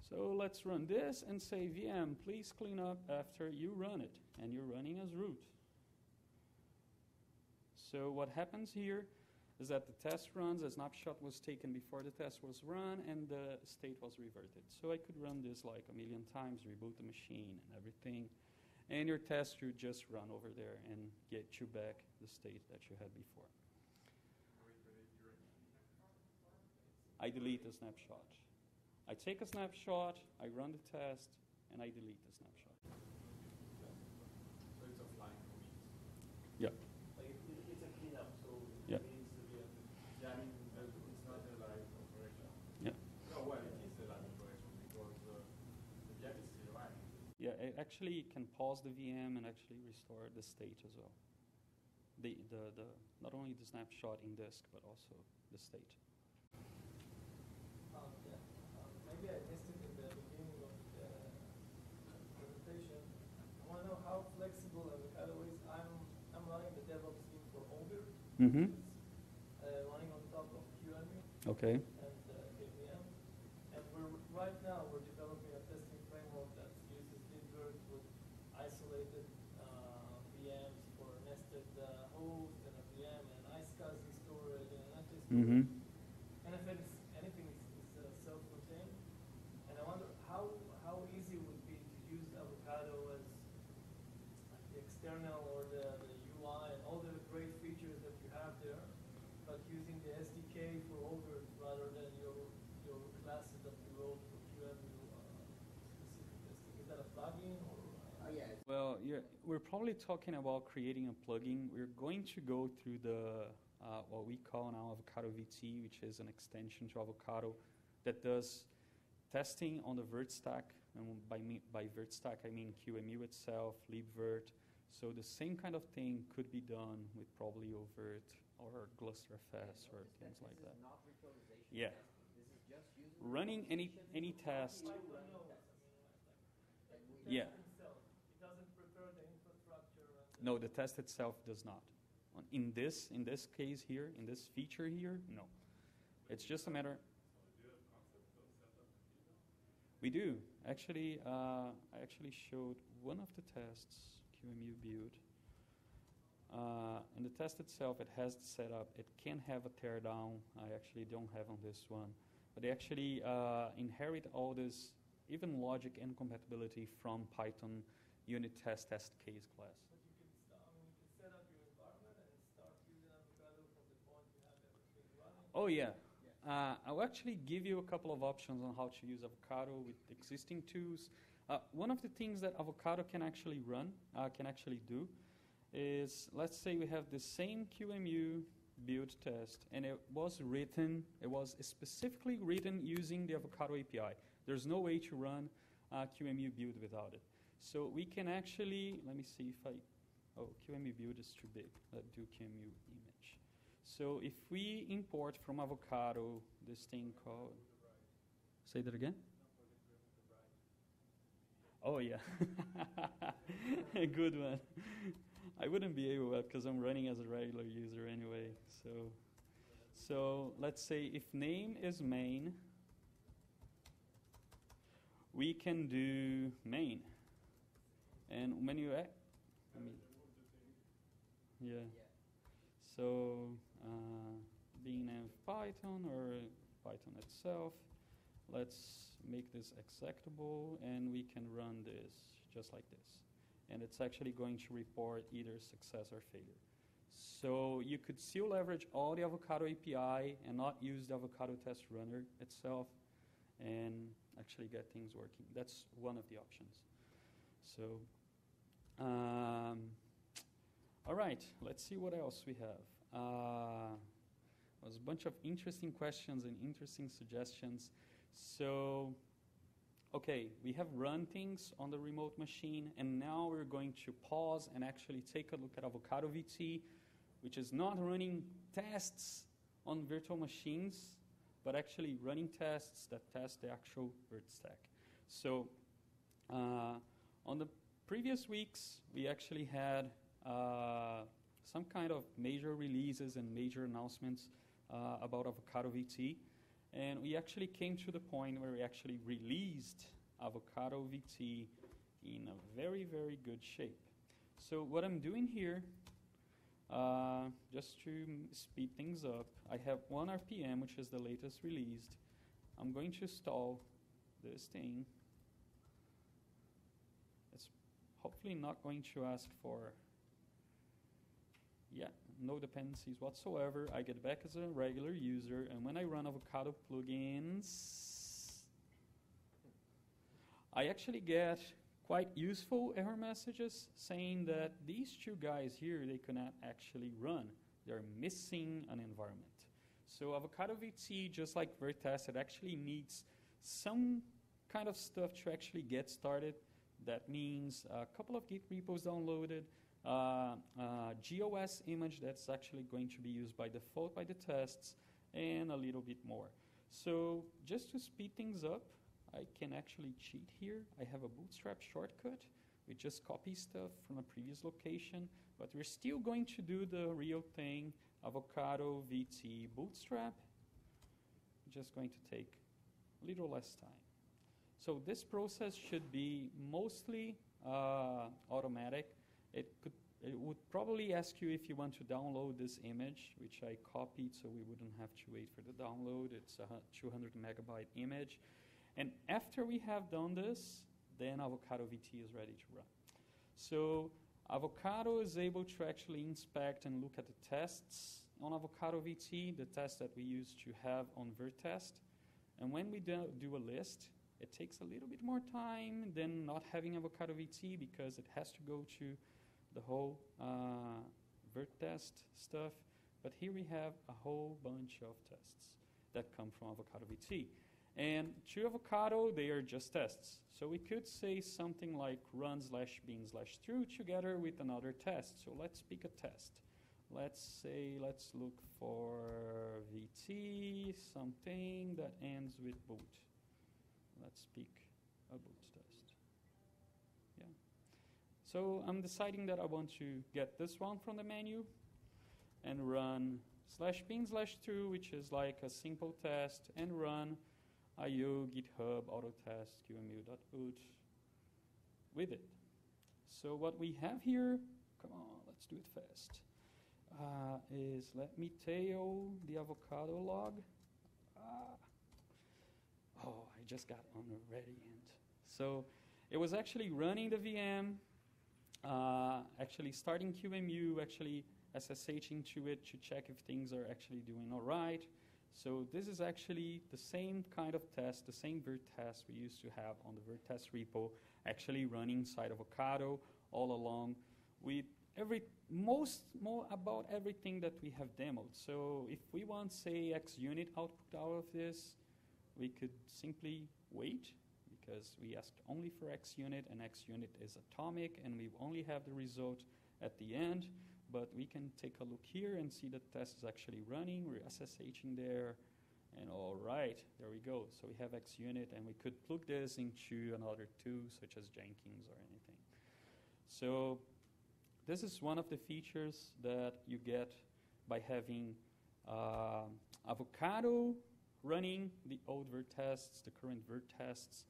[SPEAKER 1] So let's run this and say VM, please clean up after you run it, and you're running as root. So what happens here is that the test runs, a snapshot was taken before the test was run, and the state was reverted. So I could run this like a million times, reboot the machine and everything, and your test should just run over there and get you back the state that you had before. I delete the snapshot. I take a snapshot, I run the test, and I delete the snapshot.
[SPEAKER 2] So it's offline commit.
[SPEAKER 1] Yeah.
[SPEAKER 4] Like it, it, it's a cleanup, so
[SPEAKER 1] Yeah.
[SPEAKER 4] it means to be a
[SPEAKER 2] Yeah, I mean, uh, it's not a live operation.
[SPEAKER 1] Yeah.
[SPEAKER 2] No, well, it is a live operation because uh, the VM is still running.
[SPEAKER 1] Yeah, it actually can pause the VM and actually restore the state as well. The, the, the, not only the snapshot in disk, but also the state.
[SPEAKER 4] Um, yeah, um, maybe I missed it in the beginning of the presentation. I want to know how flexible Avocado is. I'm, I'm running the DevOps team for oVirt.
[SPEAKER 1] Mm-hmm.
[SPEAKER 4] Uh, running on top of QEMU
[SPEAKER 1] Okay.
[SPEAKER 4] and uh, KVM. And we're, right now, we're developing a testing framework that uses libvirt with isolated uh, VMs for nested uh, host and a VM and iSCSI storage and an FS storage.
[SPEAKER 1] Mm-hmm.
[SPEAKER 4] And if it's, anything is, is uh, self-contained, and I wonder how, how easy it would be to use Avocado as like the external or the, the UI and all the great features that you have there, but using the SDK for oVirt rather than your, your classes that you wrote for QEMU uh, specific testing. Is that a plugin or?
[SPEAKER 3] Oh,
[SPEAKER 4] Uh,
[SPEAKER 3] yeah,
[SPEAKER 1] Well, yeah, we're probably talking about creating a plugin. We're going to go through the uh, what we call now Avocado VT, which is an extension to Avocado that does testing on the virt stack. And by me, by virt stack, I mean QEMU itself, libvirt. So the same kind of thing could be done with probably oVirt or GlusterFS or things
[SPEAKER 3] this
[SPEAKER 1] like
[SPEAKER 3] is
[SPEAKER 1] that.
[SPEAKER 3] not virtualization
[SPEAKER 1] Yeah.
[SPEAKER 3] This is just using
[SPEAKER 1] Running any any test.
[SPEAKER 4] Like
[SPEAKER 3] run
[SPEAKER 4] Windows,
[SPEAKER 3] tests.
[SPEAKER 4] I mean, like,
[SPEAKER 3] And we-
[SPEAKER 1] Yeah.
[SPEAKER 4] itself. It doesn't prepare the infrastructure the-
[SPEAKER 1] No, the test itself does not. In this, in this case here, in this feature here, no. It's just a matter. We do actually. Uh, I actually showed one of the tests QEMU build. Uh, in the test itself, it has the setup. It can have a teardown. I actually don't have on this one, but they actually uh, inherit all this, even logic and compatibility from Python unit test test case class.
[SPEAKER 4] But you can start, I mean, you can set up your environment and start using Avocado from the point you have everything running.
[SPEAKER 1] Oh yeah. Uh, I'll actually give you a couple of options on how to use Avocado with existing tools. Uh, one of the things that Avocado can actually run, uh, can actually do, is let's say we have the same QEMU build test, and it was written, it was specifically written using the Avocado API. There's no way to run QEMU build without it. So we can actually, let me see if I, oh, QEMU build is too big. Let's do image. So if we import from Avocado this thing called, say that again? Oh yeah, a good one. I wouldn't be able to because I'm running as a regular user anyway. So, so let's say if name is main, we can do main, and when you I mean, yeah. So being of Python or Python itself, let's make this executable and we can run this just like this. And it's actually going to report either success or failure. So you could still leverage all the Avocado API and not use the Avocado test runner itself and actually get things working. That's one of the options. So, um, all right, let's see what else we have. Uh, was a bunch of interesting questions and interesting suggestions. So, okay, we have run things on the remote machine, and now we're going to pause and actually take a look at Avocado VT, which is not running tests on virtual machines, but actually running tests that test the actual Virt stack. So, uh, on the previous weeks, we actually had uh, some kind of major releases and major announcements uh, about Avocado VT. And we actually came to the point where we actually released Avocado VT in a very, very good shape. So what I'm doing here, uh, just to speed things up, I have one RPM, which is the latest released. I'm going to install this thing. It's hopefully not going to ask for yeah, no dependencies whatsoever. I get back as a regular user, and when I run Avocado plugins, I actually get quite useful error messages saying that these two guys here they cannot actually run. They're missing an environment. So Avocado VT, just like virt-test, it actually needs some kind of stuff to actually get started. That means a couple of Git repos downloaded, JeOS image that's actually going to be used by default by the tests, and a little bit more. So just to speed things up, I can actually cheat here. I have a bootstrap shortcut. We just copy stuff from a previous location, but we're still going to do the real thing, avocado VT bootstrap. Just going to take a little less time. So this process should be mostly uh, automatic. It could it would probably ask you if you want to download this image, which I copied so we wouldn't have to wait for the download. It's a 200 megabyte image. And after we have done this, then Avocado VT is ready to run. So Avocado is able to actually inspect and look at the tests on Avocado VT, the tests that we used to have on virt-test. And when we do, do a list, it takes a little bit more time than not having Avocado VT because it has to go to the whole uh, virt-test stuff. But here we have a whole bunch of tests that come from Avocado VT. And to Avocado, they are just tests. So we could say something like run slash bin slash true together with another test. So let's pick a test. Let's say, let's look for VT, something that ends with boot. Let's pick a boot test. Yeah. So I'm deciding that I want to get this one from the menu and run slash bin slash two, which is like a simple test, and run io github autotest qemu.ut with it. So what we have here, come on, let's do it fast, uh, is let me tail the avocado log. Ah. Oh, I just got on the ready end. So it was actually running the VM, uh, actually starting QEMU, actually SSHing to it to check if things are actually doing all right. So this is actually the same kind of test, the same virt test we used to have on the virt test repo, actually running inside of Avocado all along with every most more about everything that we have demoed. So if we want say X unit output out of this, we could simply wait because we asked only for x unit and x unit is atomic and we only have the result at the end. But we can take a look here and see the test is actually running. We're SSHing there. And all right, there we go. So we have X unit, and we could plug this into another tool such as Jenkins or anything. So this is one of the features that you get by having uh, Avocado running the old virt tests, the current virt tests,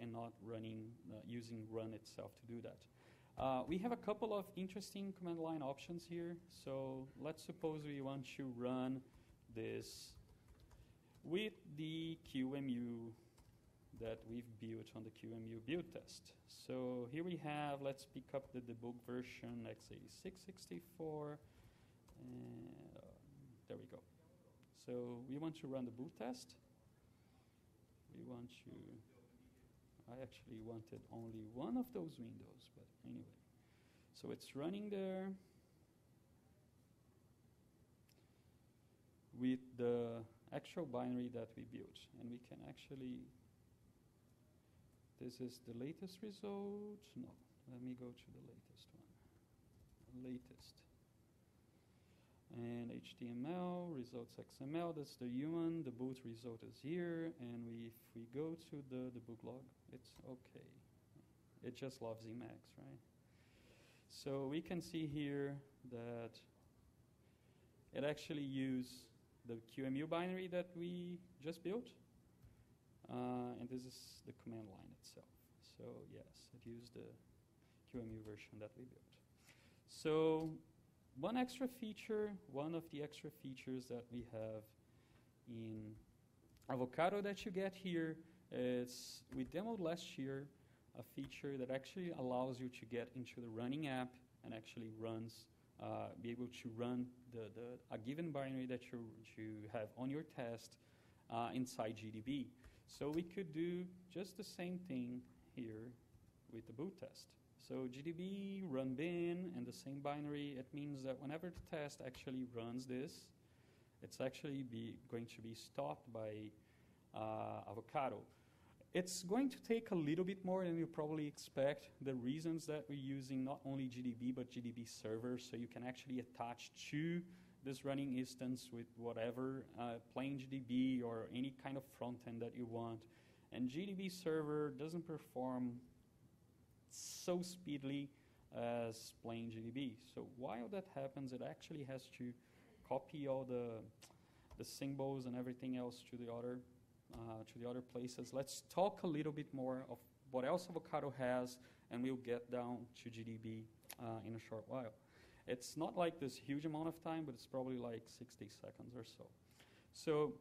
[SPEAKER 1] and not running uh, using run itself to do that. Uh, we have a couple of interesting command line options here. So let's suppose we want to run this with the QEMU that we've built on the QEMU build test. So here we have, let's pick up the debug version x86-64, and uh, there we go. So we want to run the boot test. We want to, I actually wanted only one of those windows, but anyway. So it's running there with the actual binary that we built. And we can actually, this is the latest result. No, let me go to the latest one. Latest. And HTML, results XML, that's the human. The boot result is here. And we, if we go to the debug log, it's okay. It just loves Emacs, right? So we can see here that it actually used the QEMU binary that we just built. Uh, and this is the command line itself. So yes, it used the QEMU version that we built. So one extra feature, one of the extra features that we have in Avocado that you get here we demoed last year a feature that actually allows you to get into the running app and actually runs, uh, be able to run the, the, a given binary that you, you have on your test uh, inside GDB. So we could do just the same thing here with the boot test. So GDB run bin and the same binary, it means that whenever the test actually runs this, it's actually be going to be stopped by uh, Avocado. It's going to take a little bit more than you probably expect. The reasons that we're using not only GDB but GDB server, so you can actually attach to this running instance with whatever uh, plain GDB or any kind of front end that you want. And GDB server doesn't perform so speedily as plain GDB. So while that happens, it actually has to copy all the the symbols and everything else to the other uh, to the other places. Let's talk a little bit more of what else Avocado has, and we'll get down to GDB uh, in a short while. It's not like this huge amount of time, but it's probably like 60 seconds or so. So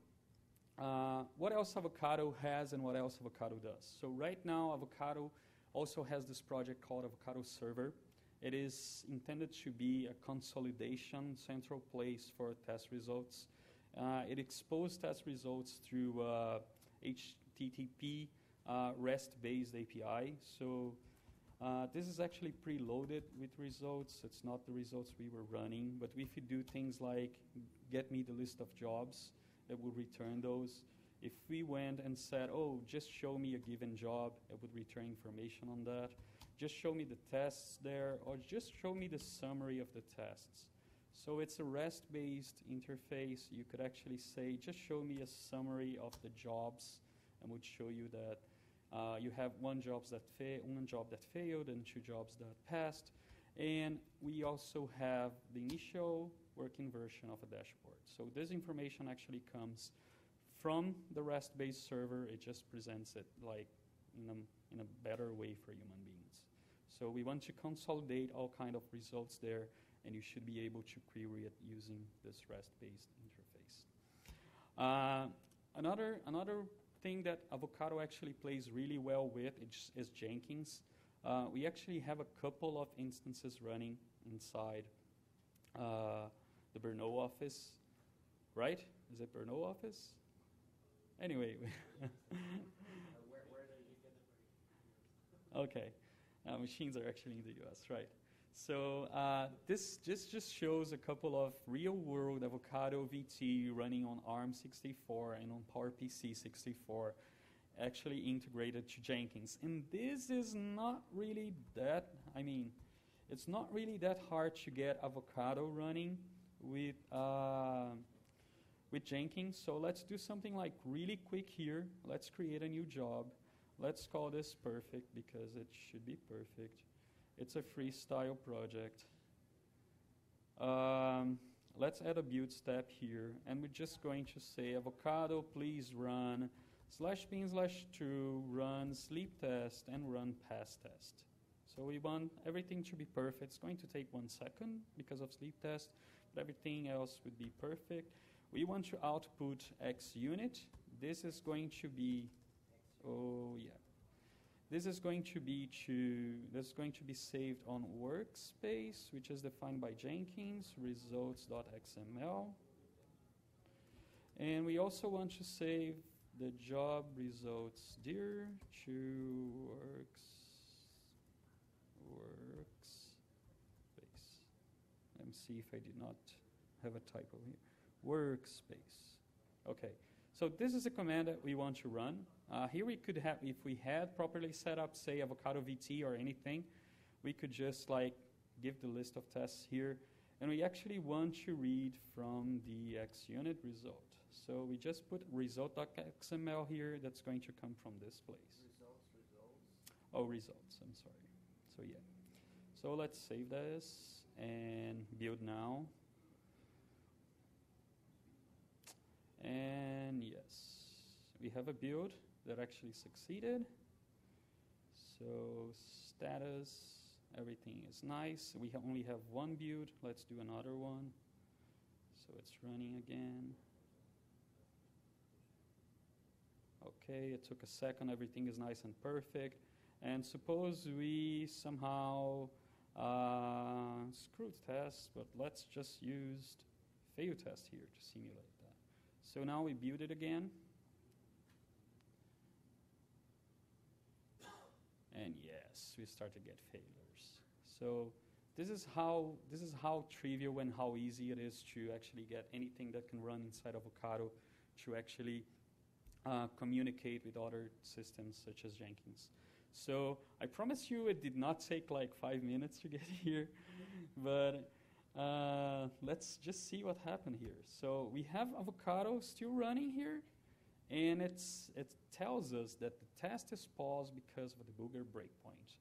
[SPEAKER 1] uh, what else Avocado has and what else Avocado does? So right now, Avocado also has this project called Avocado Server. It is intended to be a consolidation central place for test results. Uh, it exposes test results through uh, HTTP uh, REST-based API. So uh, this is actually preloaded with results. It's not the results we were running, but if you do things like get me the list of jobs, it will return those. If we went and said, oh, just show me a given job, it would return information on that. Just show me the tests there, or just show me the summary of the tests. So it's a REST-based interface. You could actually say, just show me a summary of the jobs, and would show you that uh, you have one jobs that fa- one job that failed and two jobs that passed. And we also have the initial working version of a dashboard. So this information actually comes from the REST-based server. It just presents it like in a, in a better way for human beings. So we want to consolidate all kind of results there, and you should be able to query it using this REST-based interface. Uh, another, another thing that Avocado actually plays really well with is, is Jenkins. Uh, we actually have a couple of instances running inside uh, the Brno office, right? Is it Brno office? Anyway.
[SPEAKER 3] where, where did you get the
[SPEAKER 1] okay. Uh, machines are actually in the US, right? So uh, this just, just shows a couple of real-world Avocado VT running on ARM64 and on PowerPC 64 actually integrated to Jenkins. And this is not really that, I mean, it's not really that hard to get Avocado running with, uh, with Jenkins. So let's do something like really quick here. Let's create a new job. Let's call this perfect because it should be perfect. It's a freestyle project. Um, let's add a build step here, and we're just going to say avocado, please run slash bin slash true, run sleep test, and run pass test. So we want everything to be perfect. It's going to take one second because of sleep test, but everything else would be perfect. We want to output X unit. This is going to be, oh yeah. This is going to be to this is going to be saved on workspace, which is defined by Jenkins results.xml. And we also want to save the job results dir to works workspace. Let me see if I did not have a typo here. Workspace. Okay. So this is a command that we want to run. Uh, here we could have, if we had properly set up, say, Avocado VT or anything, we could just like give the list of tests here. And we actually want to read from the XUnit result. So we just put result.xml here that's going to come from this place.
[SPEAKER 3] Results, results.
[SPEAKER 1] Oh, results, I'm sorry. So yeah. So let's save this and build now. And yes, we have a build that actually succeeded. So status, everything is nice. We only have one build. Let's do another one. So it's running again. Okay, it took a second. Everything is nice and perfect. And suppose we somehow uh, screwed test, but let's just use fail test here to simulate that. So now we build it again. We start to get failures. So this is how this is how trivial and how easy it is to actually get anything that can run inside Avocado to actually uh, communicate with other systems such as Jenkins. So I promise you it did not take like five minutes to get here, but uh, let's just see what happened here. So we have Avocado still running here, and it's, it tells us that the test is paused because of the booger breakpoint.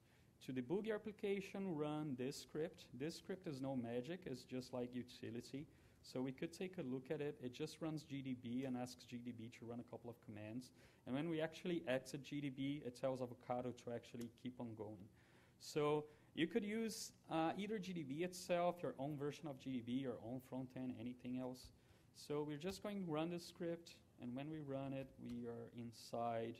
[SPEAKER 1] To debug your application, run this script. This script is no magic, it's just like utility. So we could take a look at it. It just runs GDB and asks GDB to run a couple of commands. And when we actually exit GDB, it tells Avocado to actually keep on going. So you could use uh, either GDB itself, your own version of GDB, your own front end, anything else. So we're just going to run the script, and when we run it, we are inside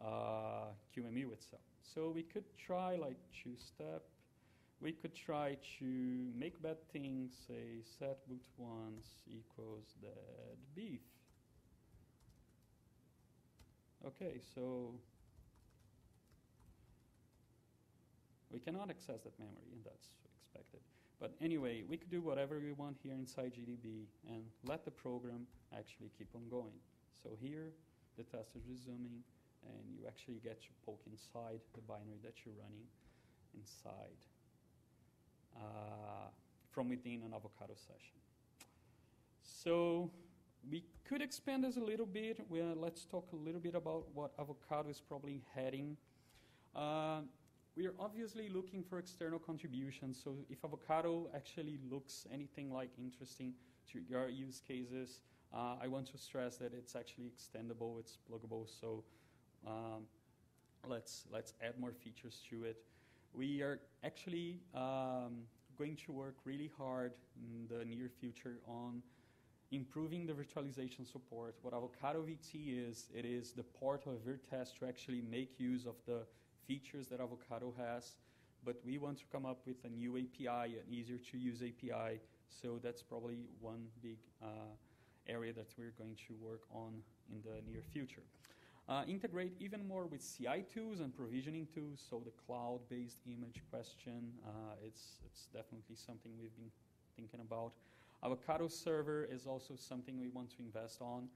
[SPEAKER 1] uh, QEMU itself. So we could try like two step we could try to make bad things, say set boot once equals dead beef. Okay, so we cannot access that memory, and that's expected. But anyway, we could do whatever we want here inside GDB and let the program actually keep on going. So here, the test is resuming, and you actually get to poke inside the binary that you're running inside uh, from within an avocado session. So we could expand this a little bit. Let's talk a little bit about what avocado is probably heading. Uh, we are obviously looking for external contributions. So if avocado actually looks anything like interesting to your use cases, uh, I want to stress that it's actually extendable, it's pluggable. So um, let's let's add more features to it. We are actually um, going to work really hard in the near future on improving the virtualization support. What Avocado VT is, it is the port of virt-test to actually make use of the features that Avocado has, but we want to come up with a new API, an easier to use API. So that's probably one big uh, area that we're going to work on in the near future. Uh, integrate even more with CI tools and provisioning tools. So the cloud-based image question, uh, it's it's definitely something we've been thinking about. Avocado server is also something we want to invest on,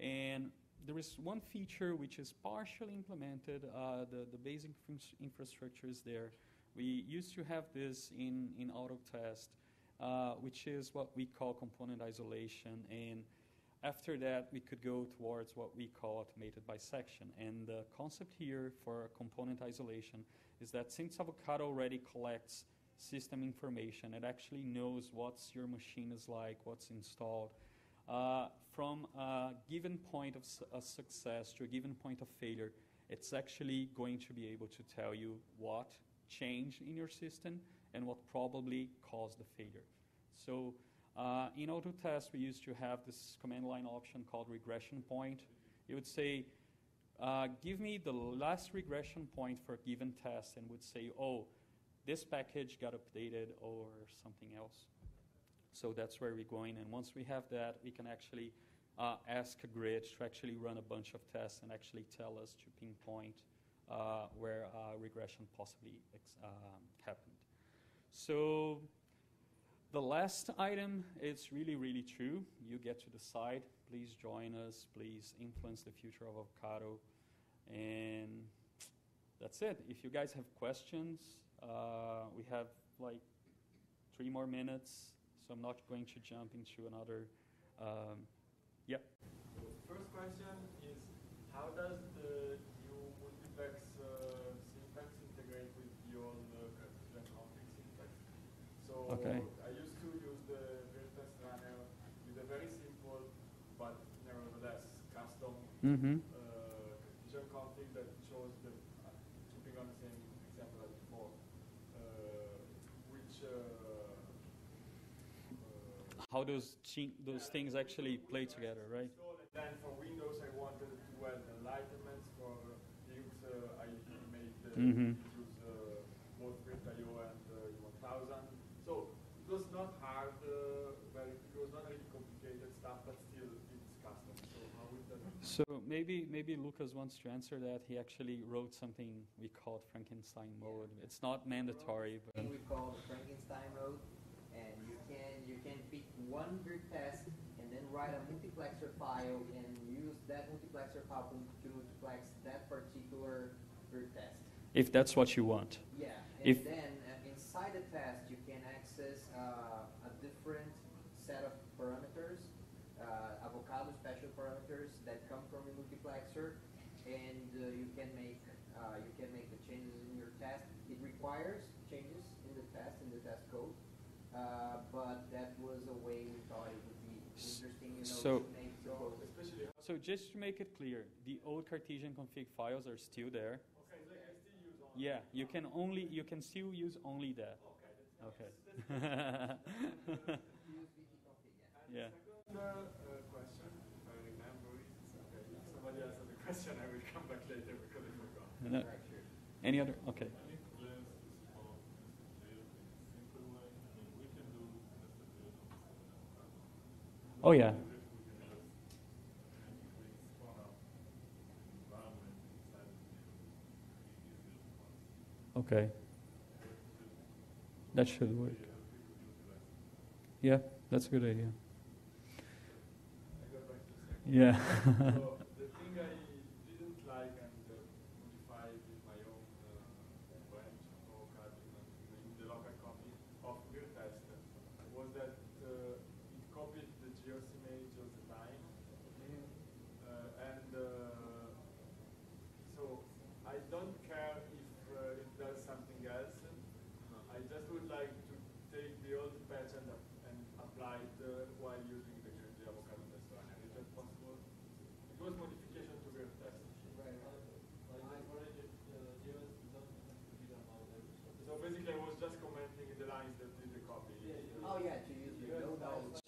[SPEAKER 1] and there is one feature which is partially implemented. Uh, the the basic infrastructure is there. We used to have this in in Autotest, uh, which is what we call component isolation and after that, we could go towards what we call automated bisection. And the concept here for component isolation is that since Avocado already collects system information, it actually knows what your machine is like, what's installed. Uh, from a given point of su success to a given point of failure, it's actually going to be able to tell you what changed in your system and what probably caused the failure. So uh, in Autotest, we used to have this command line option called regression point. It would say, uh, give me the last regression point for a given test and would say, oh, this package got updated or something else. So that's where we're going. And once we have that, we can actually uh, ask a grid to actually run a bunch of tests and actually tell us to pinpoint uh, where uh, regression possibly um, happened. So the last item is really, really true. You get to decide. Please join us. Please influence the future of avocado. And that's it. If you guys have questions, uh, we have like three more minutes, so I'm not going to jump into another. Um, yeah.
[SPEAKER 2] So first question is, how does the new multiplex uh, syntax integrate with your uh, config syntax? So
[SPEAKER 1] okay.
[SPEAKER 2] I used to use the virt-test runner with a very simple but nevertheless custom mm-hmm. uh, visual config that shows the, uh, keeping on the same example as before, uh, which uh, uh,
[SPEAKER 1] how those those yeah, things actually play together, right?
[SPEAKER 2] And then for Windows, I wanted to add enlightenment For Linux, uh, I made the mm-hmm. use both virtio and uh, 1000. So it was not hard, very, it was not really complicated stuff, but still it's custom.
[SPEAKER 1] so how would that? So maybe maybe Lucas wants to answer that. He actually wrote something we called Frankenstein mode. It's not mandatory, but
[SPEAKER 3] we call the Frankenstein mode, and you can you can pick one grid test and then write a multiplexer file and use that multiplexer file to multiplex that particular grid test.
[SPEAKER 1] If that's what you want.
[SPEAKER 3] Yeah, and if then uh, inside the test you can access uh, a different set of parameters uh, avocado special parameters that come from the multiplexer, and uh, you can make uh, you can make the changes in your test. It requires changes in the test in the test code, uh, but that was a way we thought it would be interesting. You know,
[SPEAKER 1] so,
[SPEAKER 3] to make the code.
[SPEAKER 1] So just to make it clear, the old Cartesian config files are still there.
[SPEAKER 2] Okay, like I still use only.
[SPEAKER 1] Yeah, you can only you can still use only that.
[SPEAKER 2] Okay.
[SPEAKER 1] okay. yeah.
[SPEAKER 2] Another uh, question, if I remember it, okay. If somebody else has a question, I will come back later because I forgot.
[SPEAKER 1] No. Any other? Okay. Oh yeah. Okay. That should work. Yeah, that's a good idea. Yeah.
[SPEAKER 2] so the thing I didn't like and uh, modified with my own uh, branch or card in, the local copy of virt-test was that uh, it copied the JeOS image all the time. Uh, and uh, so I don't care if, uh, if there's some like to take the old patch and, and apply it uh, while using the, the avocado test runner. Is that possible? It was modification to the test. So basically, I was just commenting the lines that did the copy.
[SPEAKER 3] Oh yeah, to use the no nodes.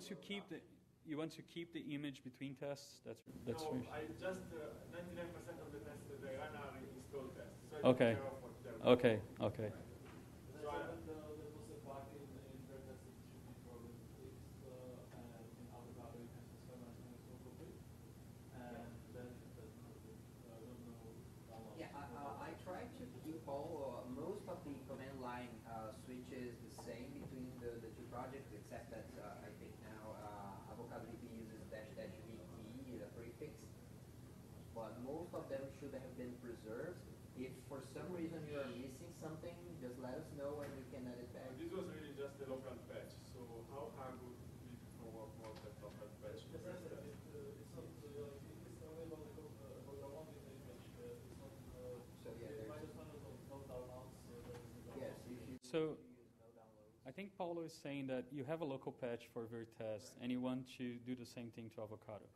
[SPEAKER 1] So you keep the you want to keep the image between tests. That's that's
[SPEAKER 2] no. I just uh, 99% of the tests that I run are installed tests. So
[SPEAKER 1] Okay.
[SPEAKER 2] took care of what they're
[SPEAKER 1] Okay. Okay.
[SPEAKER 2] So I-
[SPEAKER 3] Yeah, I, uh, I try to keep all, uh, most of the command line uh, switches the same between the, the two projects, except that uh, I think now uh, Avocado VT uses dash dash VT, the prefix. But of them should have been preserved. If for some reason you are missing something, just let us know and we can edit
[SPEAKER 2] Uh,
[SPEAKER 3] back.
[SPEAKER 2] this was really just a local patch. So how hard would it be to work more that local patch? to test that?
[SPEAKER 3] So yeah, there's, yes, if you
[SPEAKER 1] So-
[SPEAKER 3] use no downloads.
[SPEAKER 1] I think Paolo is saying that you have a local patch for virt-test and you want to do the same thing to Avocado.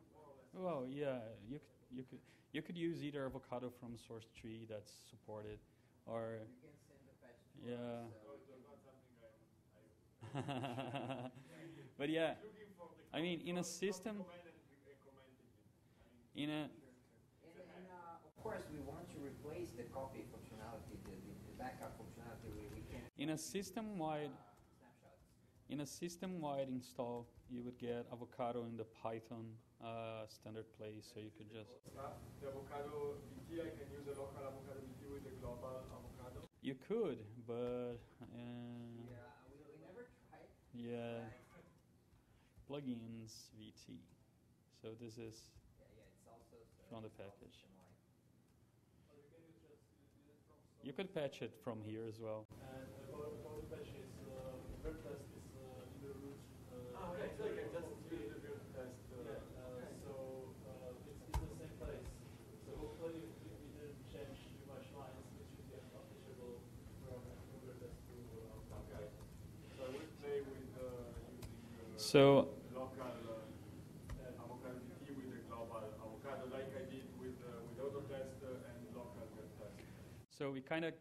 [SPEAKER 1] Well, yeah, you could, you could you could use either Avocado from source tree that's supported, or
[SPEAKER 3] You can send the
[SPEAKER 1] Yeah.
[SPEAKER 3] so-
[SPEAKER 2] it not something I,
[SPEAKER 1] but yeah,
[SPEAKER 2] looking for the
[SPEAKER 1] I mean in a system in a
[SPEAKER 3] And, and uh, of course, we want to replace the copy functionality, the, the, the backup functionality. We, we can
[SPEAKER 1] in a system-wide
[SPEAKER 3] snapshots.
[SPEAKER 1] In a system-wide install, you would get Avocado in the Python uh, standard place, so you could just
[SPEAKER 2] stuff. The avocado VT, I can use a local avocado VT with the global avocado.
[SPEAKER 1] you could, but uh,
[SPEAKER 3] Yeah, we, we never tried.
[SPEAKER 1] yeah, plugins VT. So this is
[SPEAKER 3] yeah, yeah, also
[SPEAKER 1] From the package. you could patch it from here as well.
[SPEAKER 4] And uh, for, for the patch is, uh, virt-test is uh, in the root. Uh,
[SPEAKER 2] Ah, okay, so I can just use the build test. Uh,
[SPEAKER 4] Yeah, uh, so uh, it's, it's the same place. So hopefully if if we didn't change too much lines, it should get publishable from from virt-test to uh,
[SPEAKER 2] Okay. So I will play with uh, using uh,
[SPEAKER 1] So
[SPEAKER 2] local uh, avocado VT with the global avocado, like I did with uh, with Autotest uh, and local build test.
[SPEAKER 1] So we kind of,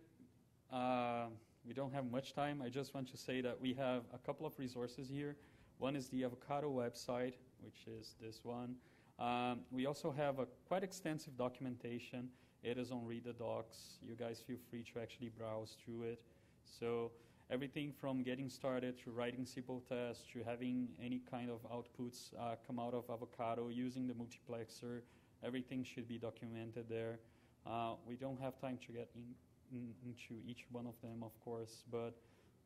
[SPEAKER 1] uh, we don't have much time. I just want to say that we have a couple of resources here. One is the Avocado website, which is this one. Um, we also have a quite extensive documentation. It is on Read the Docs. You guys feel free to actually browse through it. So everything from getting started to writing simple tests to having any kind of outputs uh, come out of Avocado using the multiplexer, everything should be documented there. Uh, we don't have time to get in, in, into each one of them, of course, but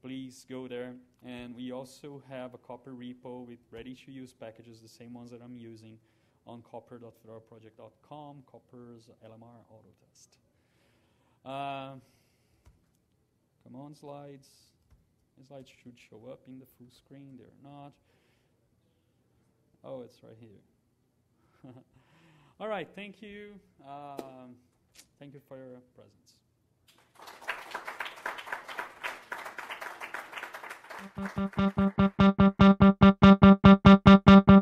[SPEAKER 1] please go there. And we also have a Copr repo with ready-to-use packages, the same ones that I'm using, on copr.fedoraproject.com, Copr's LMR Autotest. Uh, come on, slides. The slides should show up in the full screen. They're not. Oh, it's right here. All right, thank you. Um, thank you for your presence.
[SPEAKER 7] Thank you.